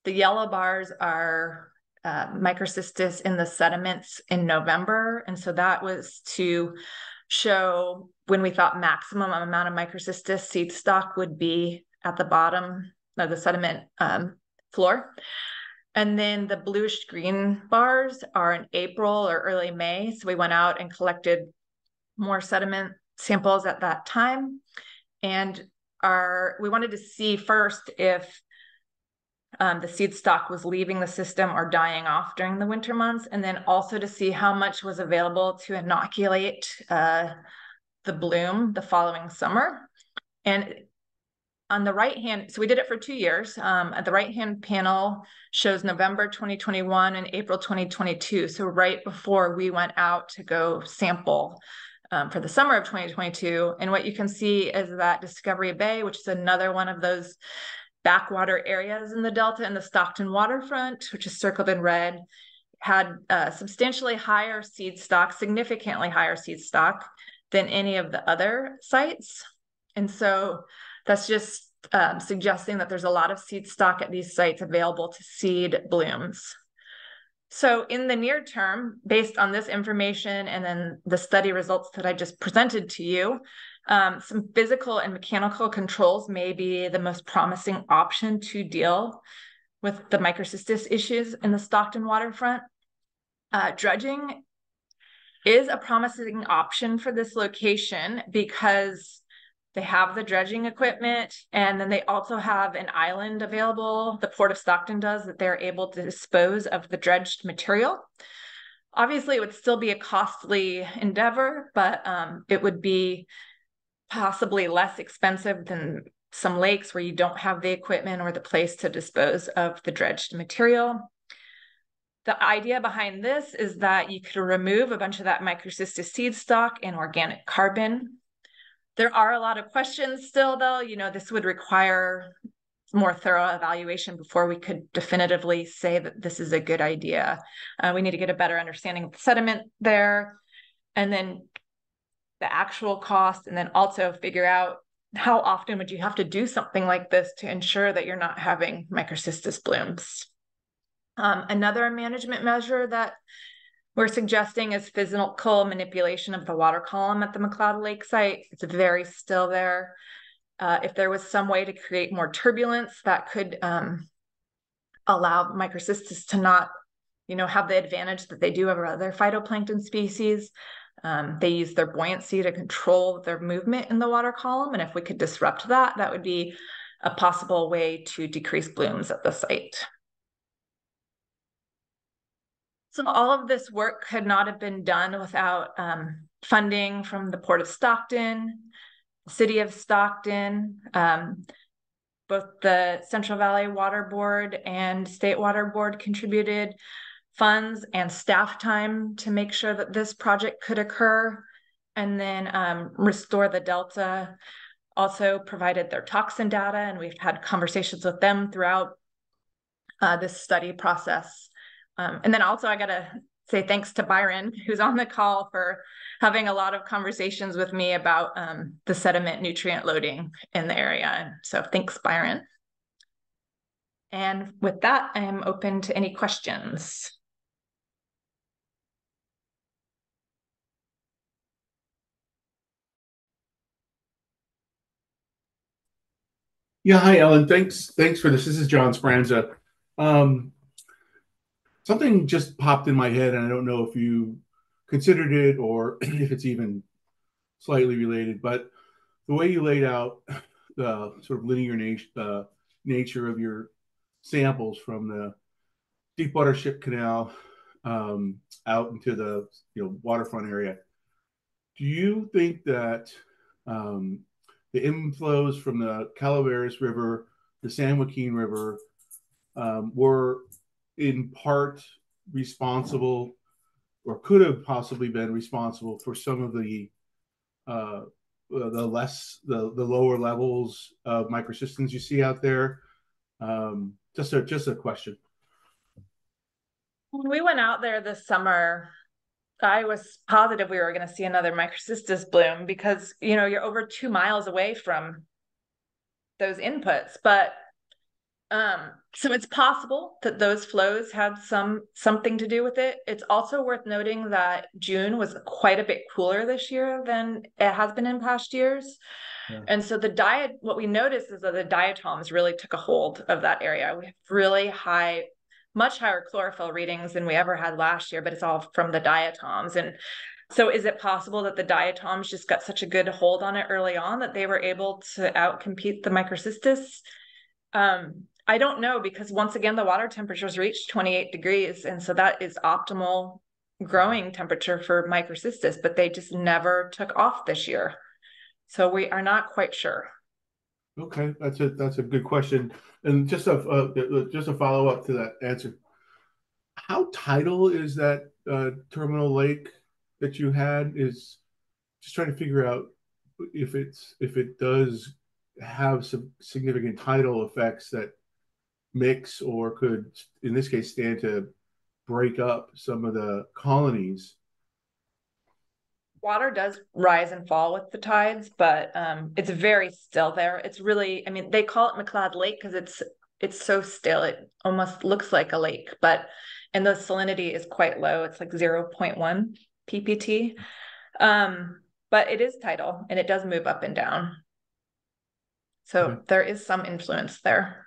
Speaker 3: the yellow bars are uh, microcystis in the sediments in November, and so that was to show when we thought maximum amount of microcystis seed stock would be at the bottom of the sediment um, floor. And then the bluish green bars are in April or early May. So we went out and collected more sediment samples at that time. And our we wanted to see first if um, the seed stock was leaving the system or dying off during the winter months, and then also to see how much was available to inoculate uh, the bloom the following summer. And on the right hand, so we did it for two years. Um, at the right hand panel shows November 2021 and April 2022. So right before we went out to go sample um, for the summer of 2022. And what you can see is that Discovery Bay, which is another one of those backwater areas in the Delta and the Stockton waterfront, which is circled in red, had uh, substantially higher seed stock, significantly higher seed stock than any of the other sites. And so that's just um, suggesting that there's a lot of seed stock at these sites available to seed blooms. So in the near term, based on this information and then the study results that I just presented to you, um, some physical and mechanical controls may be the most promising option to deal with the microcystis issues in the Stockton waterfront. Uh, dredging is a promising option for this location because they have the dredging equipment, and then they also have an island available. The Port of Stockton does that they're able to dispose of the dredged material. Obviously, it would still be a costly endeavor, but um, it would be possibly less expensive than some lakes where you don't have the equipment or the place to dispose of the dredged material. The idea behind this is that you could remove a bunch of that microcystis seed stock and organic carbon there are a lot of questions still, though. You know, this would require more thorough evaluation before we could definitively say that this is a good idea. Uh, we need to get a better understanding of the sediment there, and then the actual cost, and then also figure out how often would you have to do something like this to ensure that you're not having microcystis blooms. Um, another management measure that we're suggesting is physical manipulation of the water column at the McLeod Lake site. It's very still there. Uh, if there was some way to create more turbulence that could um, allow microcystis to not, you know, have the advantage that they do over other phytoplankton species, um, they use their buoyancy to control their movement in the water column. And if we could disrupt that, that would be a possible way to decrease blooms at the site. So all of this work could not have been done without um, funding from the Port of Stockton, City of Stockton, um, both the Central Valley Water Board and State Water Board contributed funds and staff time to make sure that this project could occur. And then um, Restore the Delta also provided their toxin data, and we've had conversations with them throughout uh, this study process. Um, and then also I gotta say thanks to Byron, who's on the call for having a lot of conversations with me about um, the sediment nutrient loading in the area. So thanks, Byron. And with that, I am open to any questions.
Speaker 4: Yeah, hi, Ellen. Thanks, thanks for this. This is John Speranza. Um, something just popped in my head, and I don't know if you considered it or <clears throat> if it's even slightly related. But the way you laid out <laughs> the sort of linear nat- uh, nature of your samples from the Deepwater Ship Canal um, out into the you know waterfront area, do you think that um, the inflows from the Calaveras River, the San Joaquin River, um, were in part responsible or could have possibly been responsible for some of the uh, the less the, the lower levels of microcystis you see out there. Um, just a just a question.
Speaker 3: When we went out there this summer i was positive we were going to see another microcystis bloom because you know you're over two miles away from those inputs but um, so it's possible that those flows had some something to do with it. It's also worth noting that June was quite a bit cooler this year than it has been in past years. Yeah. And so the diet, what we noticed is that the diatoms really took a hold of that area. We have really high, much higher chlorophyll readings than we ever had last year, but it's all from the diatoms. And so is it possible that the diatoms just got such a good hold on it early on that they were able to outcompete the microcystis? Um, I don't know because once again the water temperatures reached 28 degrees and so that is optimal growing temperature for microcystis but they just never took off this year. So we are not quite sure.
Speaker 4: Okay, that's a that's a good question. And just a uh, just a follow up to that answer. How tidal is that uh, terminal lake that you had? Is just trying to figure out if it's if it does have some significant tidal effects that mix or could, in this case, stand to break up some of the colonies.
Speaker 3: Water does rise and fall with the tides, but um, it's very still there. It's really, I mean, they call it McLeod Lake because it's it's so still. It almost looks like a lake, but and the salinity is quite low. It's like 0.1 ppt. Um, but it is tidal and it does move up and down. So okay. there is some influence there.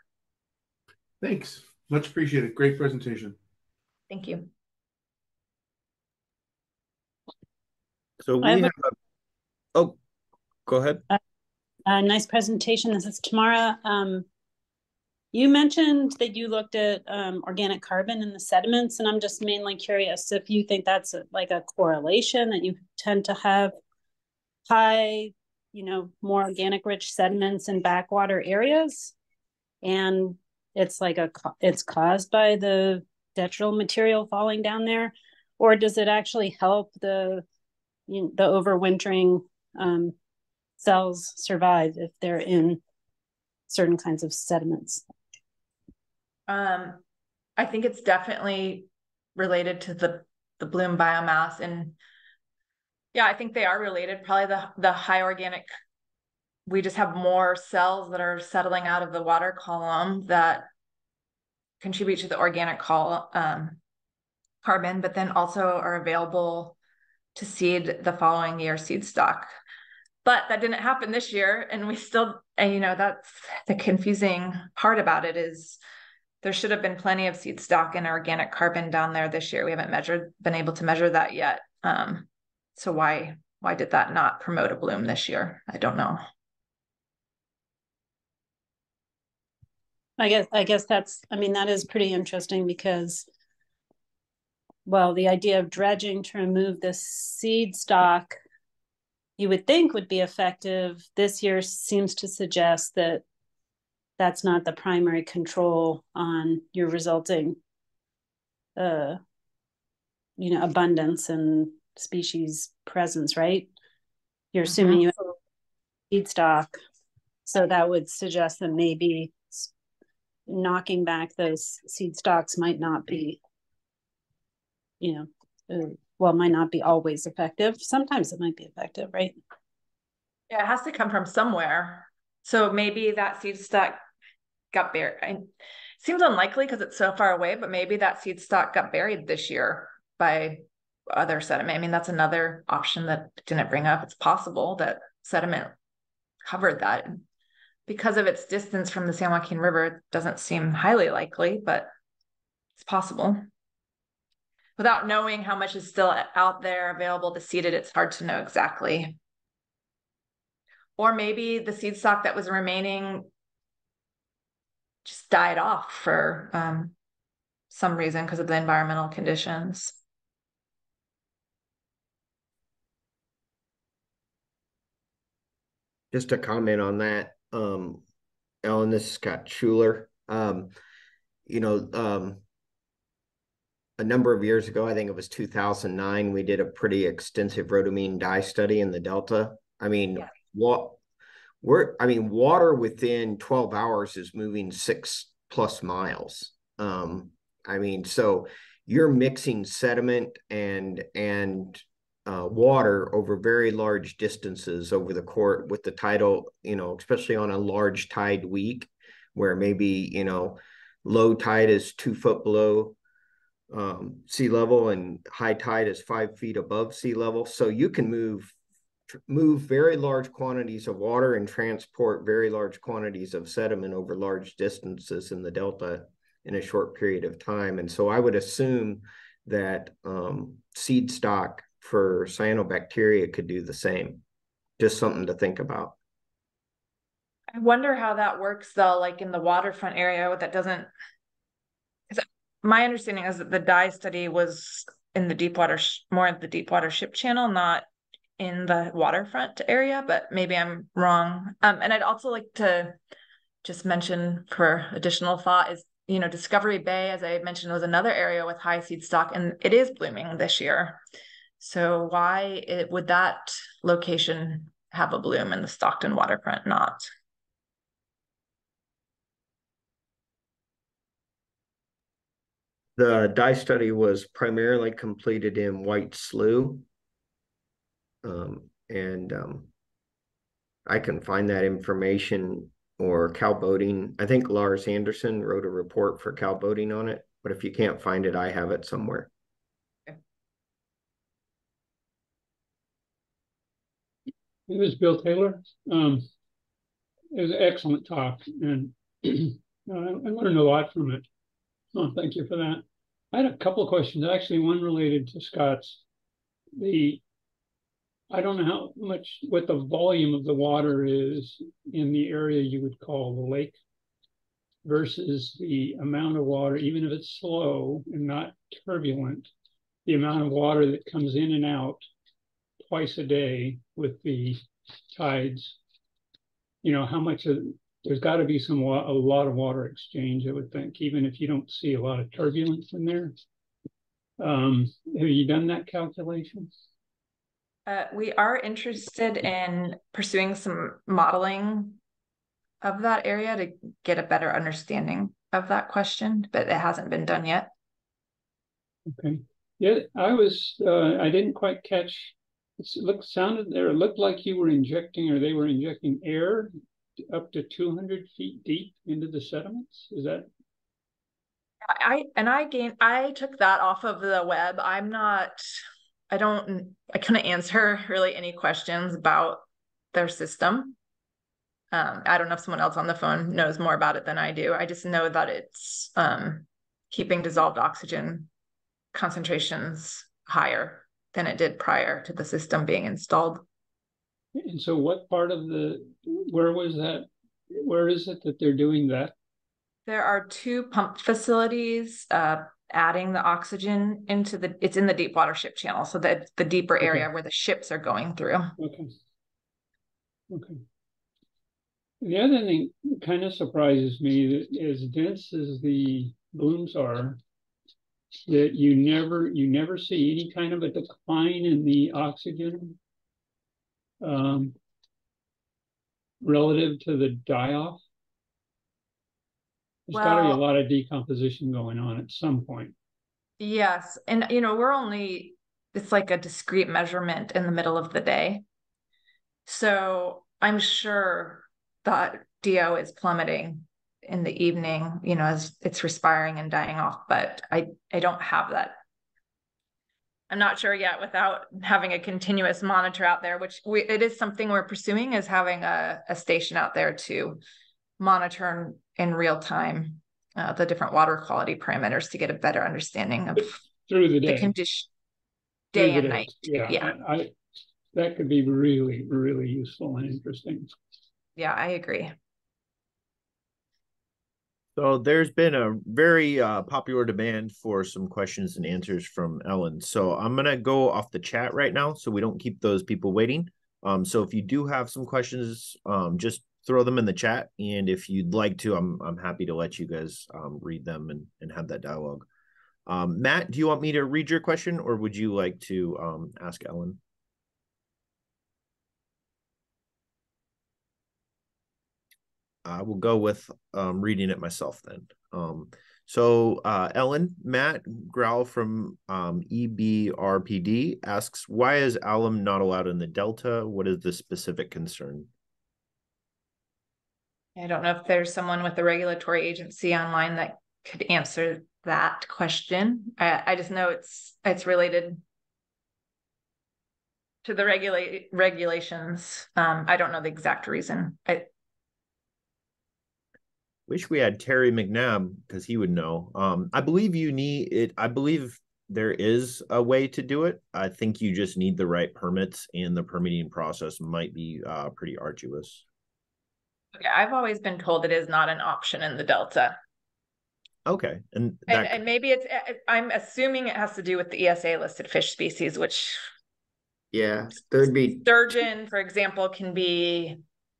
Speaker 4: Thanks. Much appreciated. Great presentation.
Speaker 3: Thank you.
Speaker 1: So we have, have a, oh, go ahead.
Speaker 5: Uh, uh, nice presentation. This is Tamara. Um, you mentioned that you looked at um, organic carbon in the sediments, and I'm just mainly curious if you think that's a, like a correlation that you tend to have high, you know, more organic rich sediments in backwater areas, and it's like a it's caused by the detrital material falling down there or does it actually help the you know, the overwintering um, cells survive if they're in certain kinds of sediments?
Speaker 3: Um, I think it's definitely related to the the bloom biomass and yeah, I think they are related. Probably the the high organic we just have more cells that are settling out of the water column that contribute to the organic col um, carbon, but then also are available to seed the following year seed stock. But that didn't happen this year, and we still, and you know, that's the confusing part about it is there should have been plenty of seed stock and organic carbon down there this year. We haven't measured, been able to measure that yet. Um, so why why did that not promote a bloom this year? I don't know.
Speaker 5: I guess I guess that's I mean that is pretty interesting because well the idea of dredging to remove the seed stock you would think would be effective. This year seems to suggest that that's not the primary control on your resulting uh you know abundance and species presence right? You're assuming you have seed stock. So that would suggest that maybe knocking back those seed stocks might not be you know uh, well might not be always effective. Sometimes it might be effective right?
Speaker 3: Yeah it has to come from somewhere. So maybe that seed stock got buried. I, seems unlikely because it's so far away but maybe that seed stock got buried this year by other sediment. I mean that's another option that didn't bring up. It's possible that sediment covered that because of its distance from the San Joaquin River, it doesn't seem highly likely, but it's possible. Without knowing how much is still out there available to seed it, it's hard to know exactly. Or maybe the seed stock that was remaining just died off for um, some reason because of the environmental conditions.
Speaker 6: Just a comment on that um, Ellen, this is Scott Schuler. Um, you know, um, a number of years ago, I think it was 2009, we did a pretty extensive rhodamine dye study in the Delta. I mean, yeah. what we're, I mean, water within 12 hours is moving six plus miles. Um, I mean, so you're mixing sediment and and uh, water over very large distances over the court with the tidal, you know, especially on a large tide week where maybe, you know, low tide is two foot below um, sea level and high tide is five feet above sea level. So you can move move very large quantities of water and transport very large quantities of sediment over large distances in the delta in a short period of time. And so I would assume that um, seed stock for cyanobacteria could do the same. Just something to think about.
Speaker 3: I wonder how that works though, like in the waterfront area what that doesn't my understanding is that the dye study was in the deep water more in the deep water ship channel, not in the waterfront area, but maybe I'm wrong. Um, and I'd also like to just mention for additional thought is you know Discovery Bay, as I mentioned, was another area with high seed stock, and it is blooming this year. So why it, would that location have a bloom and the Stockton waterfront not?
Speaker 6: The dye study was primarily completed in White Slough. Um, and um, I can find that information or Cal Boating. I think Lars Anderson wrote a report for Cal Boating on it, but if you can't find it, I have it somewhere.
Speaker 7: It was Bill Taylor. Um, it was an excellent talk, and <clears throat> I, I learned a lot from it. Oh, thank you for that. I had a couple of questions. Actually, one related to Scott's. The I don't know how much what the volume of the water is in the area you would call the lake versus the amount of water, even if it's slow and not turbulent, the amount of water that comes in and out twice a day with the tides, you know, how much of there's got to be some a lot of water exchange, I would think, even if you don't see a lot of turbulence in there. Um, have you done that calculation?
Speaker 3: Uh, we are interested in pursuing some modeling of that area to get a better understanding of that question, but it hasn't been done yet.
Speaker 7: Okay. Yeah, I was, uh, I didn't quite catch, it looked, sounded there, it looked like you were injecting or they were injecting air up to 200 feet deep into the sediments. Is that?
Speaker 3: I, and I gained, I took that off of the web. I'm not, I don't, I couldn't answer really any questions about their system. Um, I don't know if someone else on the phone knows more about it than I do. I just know that it's um, keeping dissolved oxygen concentrations higher than it did prior to the system being installed.
Speaker 7: And so, what part of the where was that? Where is it that they're doing that?
Speaker 3: There are two pump facilities uh, adding the oxygen into the. It's in the deep water ship channel, so that the deeper
Speaker 7: Okay.
Speaker 3: area where the ships are going through.
Speaker 7: Okay. Okay. The other thing kind of surprises me that as dense as the blooms are, that you never you never see any kind of a decline in the oxygen um, relative to the die off. There's got to be a lot of decomposition going on at some point.
Speaker 3: Yes, and you know we're only. It's like a discrete measurement in the middle of the day. So I'm sure that DO is plummeting in the evening, you know, as it's respiring and dying off, but I, I don't have that. I'm not sure yet without having a continuous monitor out there, which we, it is something we're pursuing is having a, a station out there to monitor in, in real time uh, the different water quality parameters to get a better understanding of
Speaker 7: Through the
Speaker 3: the
Speaker 7: day.
Speaker 3: condition
Speaker 7: through
Speaker 3: day
Speaker 7: the
Speaker 3: and
Speaker 7: day.
Speaker 3: night.
Speaker 7: Yeah,
Speaker 3: Yeah.
Speaker 7: I, I- that could be really, really useful and interesting.
Speaker 3: Yeah, I agree.
Speaker 1: So there's been a very uh, popular demand for some questions and answers from Ellen. So I'm gonna go off the chat right now, so we don't keep those people waiting. Um, so if you do have some questions, um, just throw them in the chat, and if you'd like to, I'm I'm happy to let you guys um, read them and and have that dialogue. Um, Matt, do you want me to read your question, or would you like to um, ask Ellen? I will go with um, reading it myself then. Um, so uh, Ellen, Matt Graul from um, EBRPD asks, why is alum not allowed in the Delta? What is the specific concern?
Speaker 3: I don't know if there's someone with the regulatory agency online that could answer that question. I, I just know it's, it's related to the regulate regulations. Um, I don't know the exact reason. I,
Speaker 1: Wish we had Terry McNabb because he would know. Um, I believe you need it. I believe there is a way to do it. I think you just need the right permits, and the permitting process might be uh, pretty arduous.
Speaker 3: okay, I've always been told it is not an option in the Delta.
Speaker 1: Okay, and
Speaker 3: And,
Speaker 1: that
Speaker 3: and maybe it's, eh, I'm assuming it has to do with the ESA listed fish species, which
Speaker 6: Yeah, there'd be
Speaker 3: sturgeon, for example, can be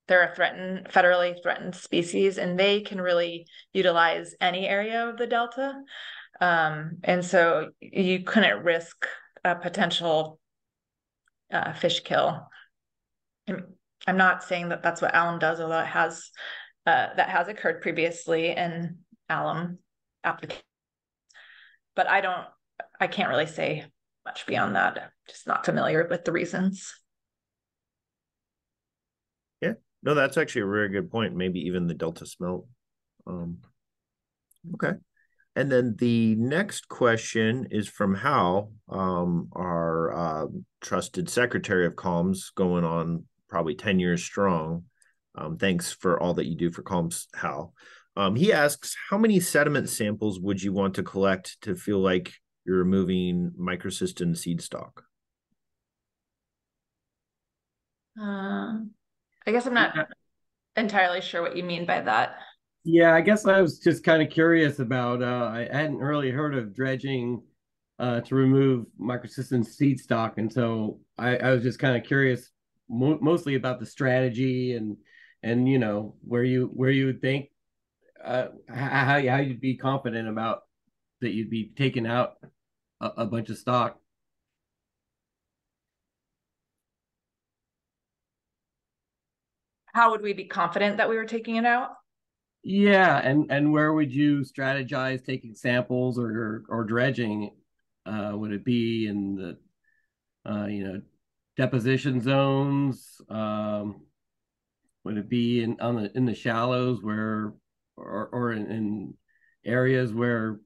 Speaker 3: they're a threatened federally threatened species and they can really utilize any area of the delta. Um, and so you couldn't risk a potential uh, fish kill. I'm, not saying that that's what alum does although it has uh, that has occurred previously in alum application but i don't i can't really say much beyond that. I'm just not familiar with the reasons
Speaker 1: No, that's actually a very good point. Maybe even the Delta smelt. Um, okay. And then the next question is from Hal, um, our uh, trusted secretary of comms, going on probably 10 years strong. Um, thanks for all that you do for comms, Hal. Um, he asks, how many sediment samples would you want to collect to feel like you're removing microcystin seed stock?
Speaker 3: Um, I guess I'm not entirely sure what you mean by that.
Speaker 8: Yeah, I guess I was just kind of curious about. Uh, I hadn't really heard of dredging uh, to remove microcystin seed stock, and so I, I was just kind of curious, mo mostly about the strategy and and you know where you where you would think uh, how how you'd be confident about that you'd be taking out a, a bunch of stock.
Speaker 3: How would we be confident that we were taking it out?
Speaker 8: Yeah, and and where would you strategize taking samples or or, dredging? Uh, would it be in the uh, you know deposition zones? Um, would it be in on the in the shallows where or or in, in areas where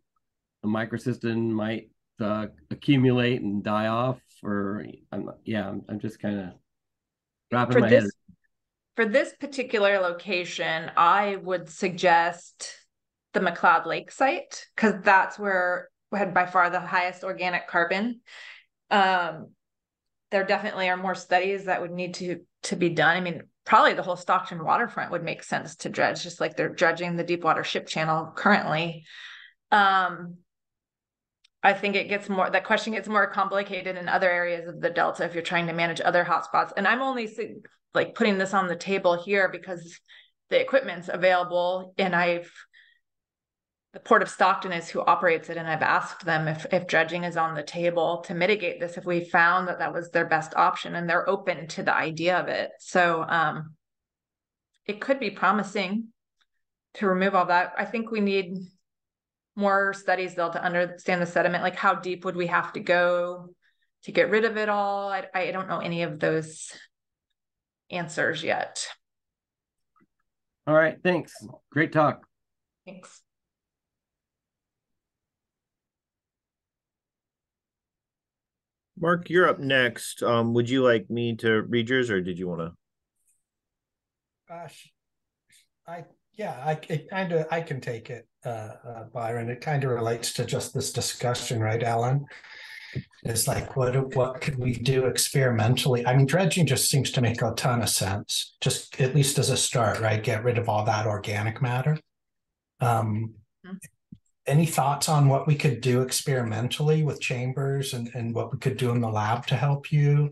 Speaker 8: the microcystin might uh, accumulate and die off? Or I'm yeah, I'm, I'm just kind of dropping
Speaker 3: For
Speaker 8: my
Speaker 3: this
Speaker 8: head.
Speaker 3: For this particular location, I would suggest the McLeod Lake site because that's where we had by far the highest organic carbon. Um, there definitely are more studies that would need to to be done. I mean, probably the whole Stockton waterfront would make sense to dredge, just like they're dredging the deep water ship channel currently. Um, I think it gets more that question gets more complicated in other areas of the delta if you're trying to manage other hotspots. And I'm only like putting this on the table here because the equipment's available and I've the Port of Stockton is who operates it, and I've asked them if if dredging is on the table to mitigate this if we found that that was their best option, and they're open to the idea of it. So um, it could be promising to remove all that. I think we need more studies though to understand the sediment. Like how deep would we have to go to get rid of it all? I, I don't know any of those answers yet.
Speaker 8: All right, thanks. Great talk.
Speaker 3: Thanks.
Speaker 1: Mark, you're up next. Um, would you like me to read yours, or did you want to?
Speaker 9: Gosh, I yeah, I kind of I can take it, uh, uh, Byron. It kind of relates to just this discussion, right, Ellen? It's like what what could we do experimentally? I mean, dredging just seems to make a ton of sense. Just at least as a start, right? Get rid of all that organic matter. Um, mm-hmm any thoughts on what we could do experimentally with chambers and, and what we could do in the lab to help you?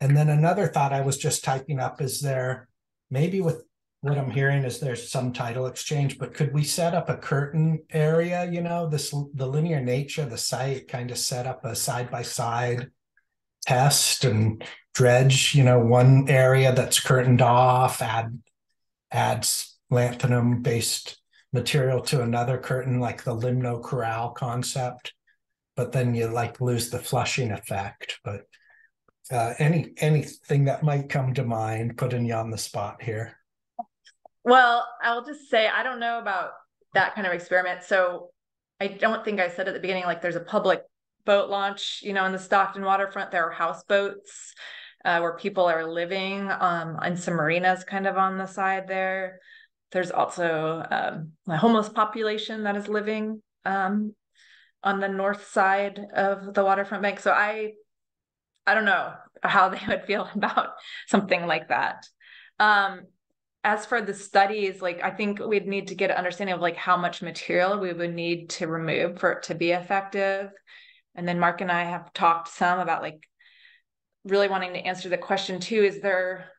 Speaker 9: And then another thought I was just typing up is there maybe with what I'm hearing is there's some tidal exchange, but could we set up a curtain area? You know, this the linear nature of the site kind of set up a side by side test and dredge, you know, one area that's curtained off, add adds lanthanum based material to another curtain, like the limnocorral concept, but then you like lose the flushing effect. But uh, any anything that might come to mind, putting you on the spot here.
Speaker 3: Well, I'll just say I don't know about that kind of experiment. So I don't think I said at the beginning like there's a public boat launch, you know, in the Stockton waterfront. There are houseboats uh, where people are living um, and some marinas kind of on the side there. There's also um, a homeless population that is living um, on the north side of the waterfront bank. So I, I don't know how they <laughs> would feel about something like that. Um, as for the studies, like I think we'd need to get an understanding of like how much material we would need to remove for it to be effective. And then Mark and I have talked some about like really wanting to answer the question too: Is there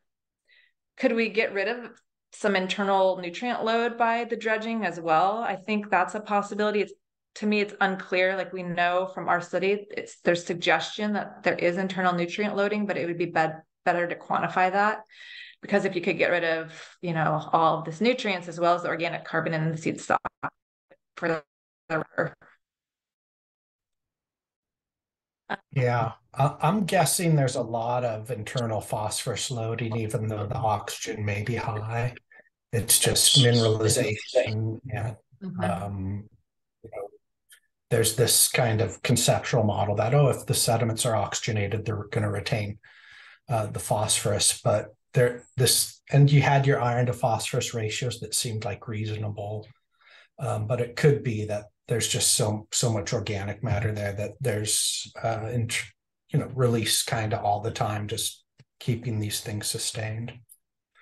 Speaker 3: could we get rid of some internal nutrient load by the dredging as well. I think that's a possibility. It's to me, it's unclear. Like we know from our study, it's there's suggestion that there is internal nutrient loading, but it would be bed, better to quantify that because if you could get rid of you know all of this nutrients as well as the organic carbon in the seed stock for the
Speaker 9: yeah, I'm guessing there's a lot of internal phosphorus loading, even though the oxygen may be high. It's just mineralization and mm-hmm. um, you know, there's this kind of conceptual model that oh, if the sediments are oxygenated, they're going to retain uh, the phosphorus. But there, this and you had your iron to phosphorus ratios that seemed like reasonable, um, but it could be that there's just so so much organic matter there that there's uh, in, you know release kind of all the time, just keeping these things sustained.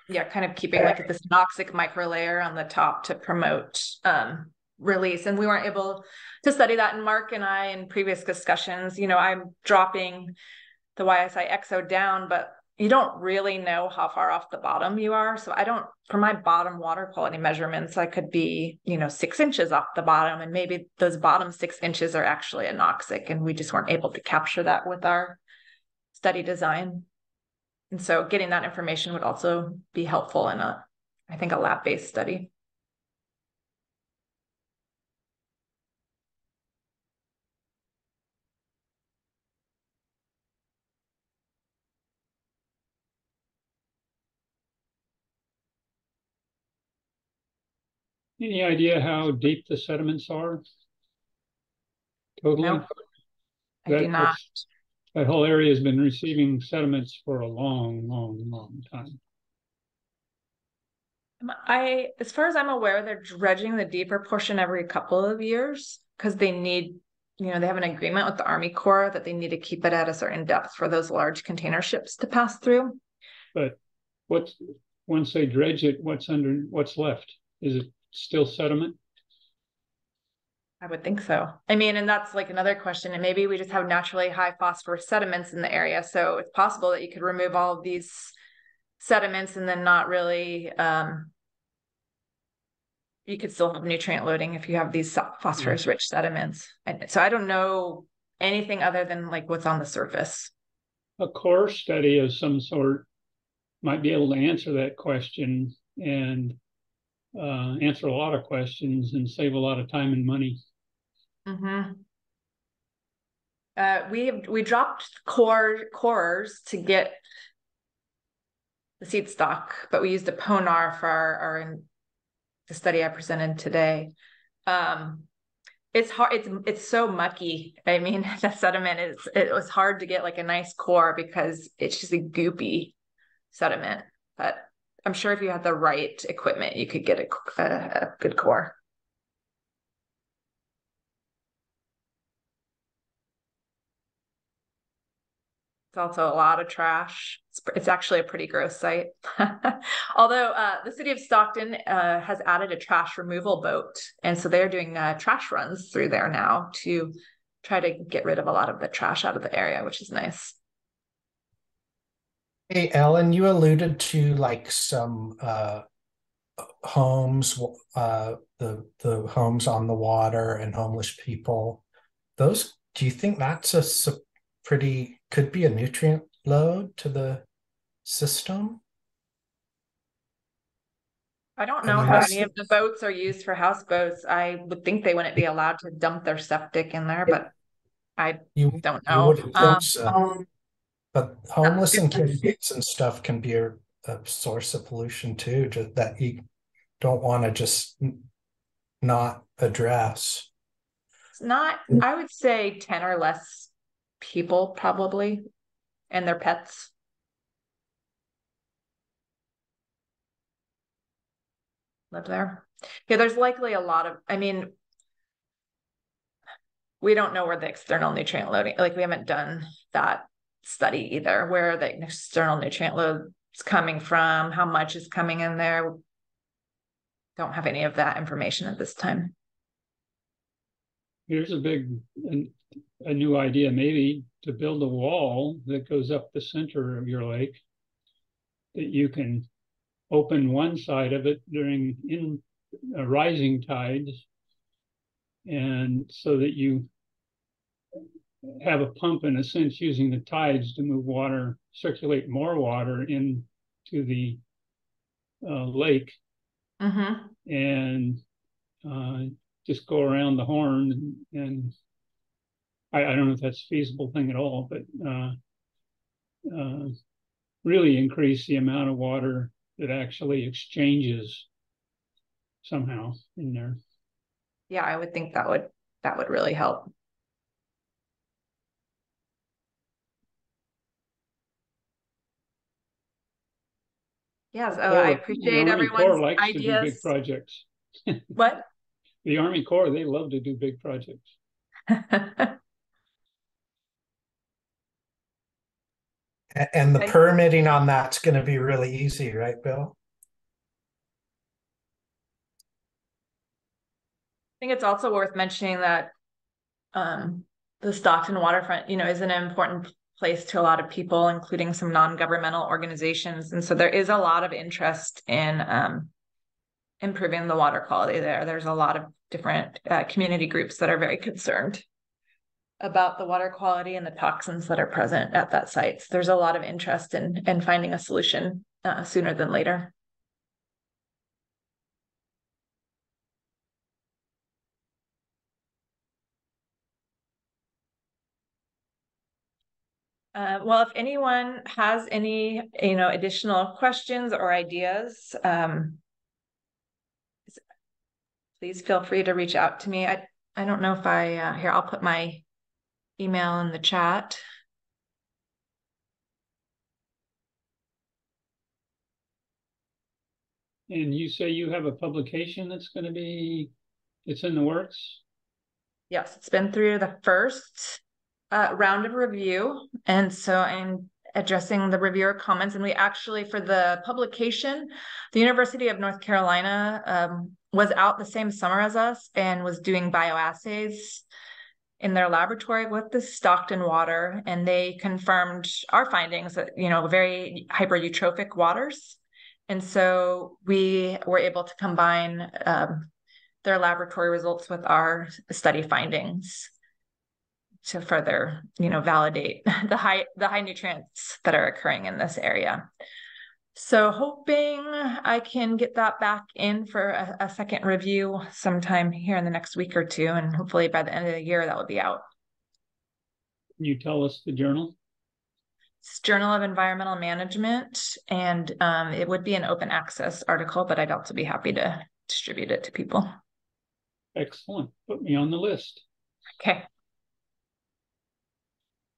Speaker 3: Yeah, kind of keeping like this noxic micro layer on the top to promote um, release. And we weren't able to study that. And Mark and I, in previous discussions, you know, I'm dropping the YSI EXO down, but you don't really know how far off the bottom you are. So I don't, for my bottom water quality measurements, I could be, you know, six inches off the bottom, and maybe those bottom six inches are actually anoxic, and we just weren't able to capture that with our study design. and so getting that information would also be helpful in a, I think, a lab-based study.
Speaker 7: Any idea how deep the sediments are? Totally?
Speaker 3: No, I
Speaker 7: That-
Speaker 3: do not.
Speaker 7: That whole area has been receiving sediments for a long, long, long time.
Speaker 3: Um, I, as far as I'm aware, they're dredging the deeper portion every couple of years because they need, you know, they have an agreement with the Army Corps that they need to keep it at a certain depth for those large container ships to pass through.
Speaker 7: But what's, once they dredge it, what's under, what's left? Is it still sediment?
Speaker 3: I would think so. I mean, and that's like another question. And maybe we just have naturally high phosphorus sediments in the area. So it's possible that you could remove all of these sediments and then not really um you could still have nutrient loading if you have these phosphorus rich sediments. And so I don't know anything other than like what's on the surface.
Speaker 7: A core study of some sort might be able to answer that question and uh, answer a lot of questions and save a lot of time and money.
Speaker 3: Mm-hmm. Uh, we have we dropped core cores to get the seed stock, but we used a ponar for our, our the study I presented today. Um, it's hard. It's it's so mucky. I mean, <laughs> the sediment is it was hard to get like a nice core because it's just a goopy sediment. But I'm sure if you had the right equipment, you could get a, a, a good core. It's also a lot of trash. It's, it's actually a pretty gross site. <laughs> Although uh, the city of Stockton uh, has added a trash removal boat. And so they're doing uh, trash runs through there now to try to get rid of a lot of the trash out of the area, which is nice.
Speaker 9: Hey, Ellen, you alluded to like some uh, homes, uh, the the homes on the water and homeless people. Those, do you think that's a pretty could be a nutrient load to the system?
Speaker 3: I don't know I mean, how any of the boats are used for houseboats. I would think they wouldn't be allowed to dump their septic in there, but I
Speaker 9: you,
Speaker 3: don't know.
Speaker 9: Um, so. But homeless and kids and stuff can be a, a source of pollution too, just that you don't want to just not address.
Speaker 3: It's not, mm. I would say 10 or less people probably and their pets. Live there. Yeah, there's likely a lot of, I mean, we don't know where the external nutrient loading, like we haven't done that study either, where the external nutrient load is coming from, how much is coming in there. Don't have any of that information at this time.
Speaker 7: Here's a big, a new idea, maybe to build a wall that goes up the center of your lake that you can open one side of it during in uh, rising tides and so that you have a pump in a sense using the tides to move water, circulate more water into the uh, lake,
Speaker 3: mm-hmm.
Speaker 7: and uh, just go around the horn and, and I, I, don't know if that's a feasible thing at all, but uh, uh, really increase the amount of water that actually exchanges somehow in there.
Speaker 3: Yeah, I would think that would that would really help. Yes, oh, I appreciate everyone's ideas.
Speaker 7: big projects. <laughs>
Speaker 3: what?
Speaker 7: The Army Corps, they love to do big projects. <laughs>
Speaker 9: and the permitting on that's going to be really easy, right, Bill?
Speaker 3: I think it's also worth mentioning that um, the Stockton waterfront, you know, is an important place to a lot of people, including some non-governmental organizations. And so there is a lot of interest in um, improving the water quality there. There's a lot of different uh, community groups that are very concerned. about the water quality and the toxins that are present at that site. So there's a lot of interest in in finding a solution uh, sooner than later. Uh, well, if anyone has any, you know, additional questions or ideas, um, please feel free to reach out to me. I, I don't know if I, uh, here, I'll put my email in the chat.
Speaker 7: And you say you have a publication that's going to be, it's in the works?
Speaker 3: Yes, it's been through the first uh, round of review. And so I'm addressing the reviewer comments. And we actually, for the publication, the University of North Carolina um, was out the same summer as us and was doing bioassays in their laboratory with the Stockton water. And they confirmed our findings that, you know, very hypereutrophic waters. And so we were able to combine um, their laboratory results with our study findings to further, you know, validate <laughs> the high the high nutrients that are occurring in this area. So hoping I can get that back in for a, a, second review sometime here in the next week or two, and hopefully by the end of the year that will be out.
Speaker 7: Can you tell us the journal?
Speaker 3: It's Journal of Environmental Management, and um, it would be an open access article, but I'd also be happy to distribute it to people.
Speaker 7: Excellent. Put me on the list.
Speaker 3: Okay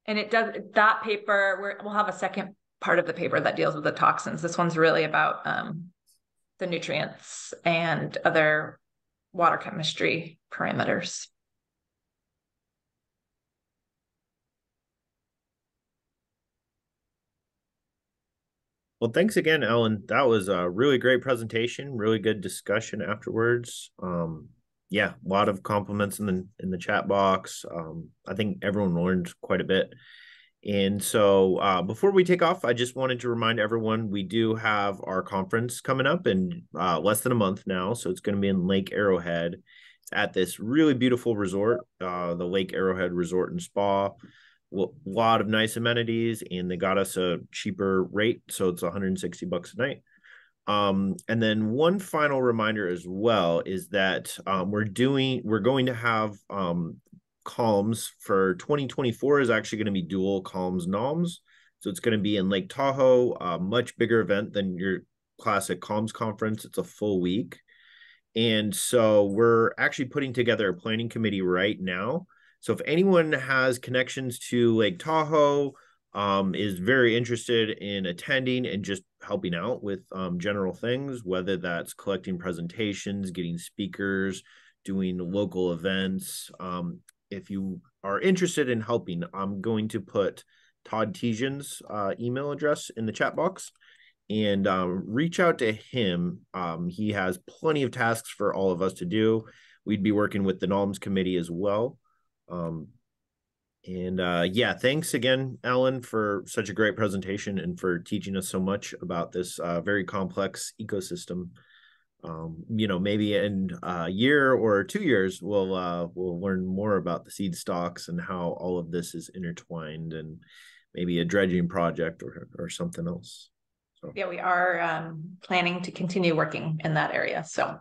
Speaker 3: and it does that paper we will have a second part of the paper that deals with the toxins this one's really about um, the nutrients and other water chemistry parameters
Speaker 1: Well, thanks again, Ellen. That was a really great presentation, really good discussion afterwards. Um, yeah, a lot of compliments in the in the chat box. Um, I think everyone learned quite a bit. And so uh, before we take off, I just wanted to remind everyone we do have our conference coming up in uh, less than a month now. So it's going to be in Lake Arrowhead. It's at this really beautiful resort, uh, the Lake Arrowhead Resort and Spa. A lot of nice amenities, and they got us a cheaper rate. So it's 160 bucks a night. Um, and then one final reminder as well is that um, we're doing we're going to have um, CALMS for 2024 is actually going to be dual CALMS NALMS. So it's going to be in Lake Tahoe, a much bigger event than your classic CALMS conference. It's a full week. And so we're actually putting together a planning committee right now. So if anyone has connections to Lake Tahoe, um, is very interested in attending and just helping out with um, general things, whether that's collecting presentations, getting speakers, doing local events. Um, if you are interested in helping, I'm going to put Todd Tijan's uh, email address in the chat box and um, reach out to him. Um, he has plenty of tasks for all of us to do. We'd be working with the NALMS committee as well. Um, and uh, yeah, thanks again, Ellen, for such a great presentation and for teaching us so much about this uh, very complex ecosystem. Um, you know, maybe in a year or two years, we'll uh, we'll learn more about the seed stocks and how all of this is intertwined, and maybe a dredging project or or something else.
Speaker 3: So. Yeah, we are um, planning to continue working in that area. So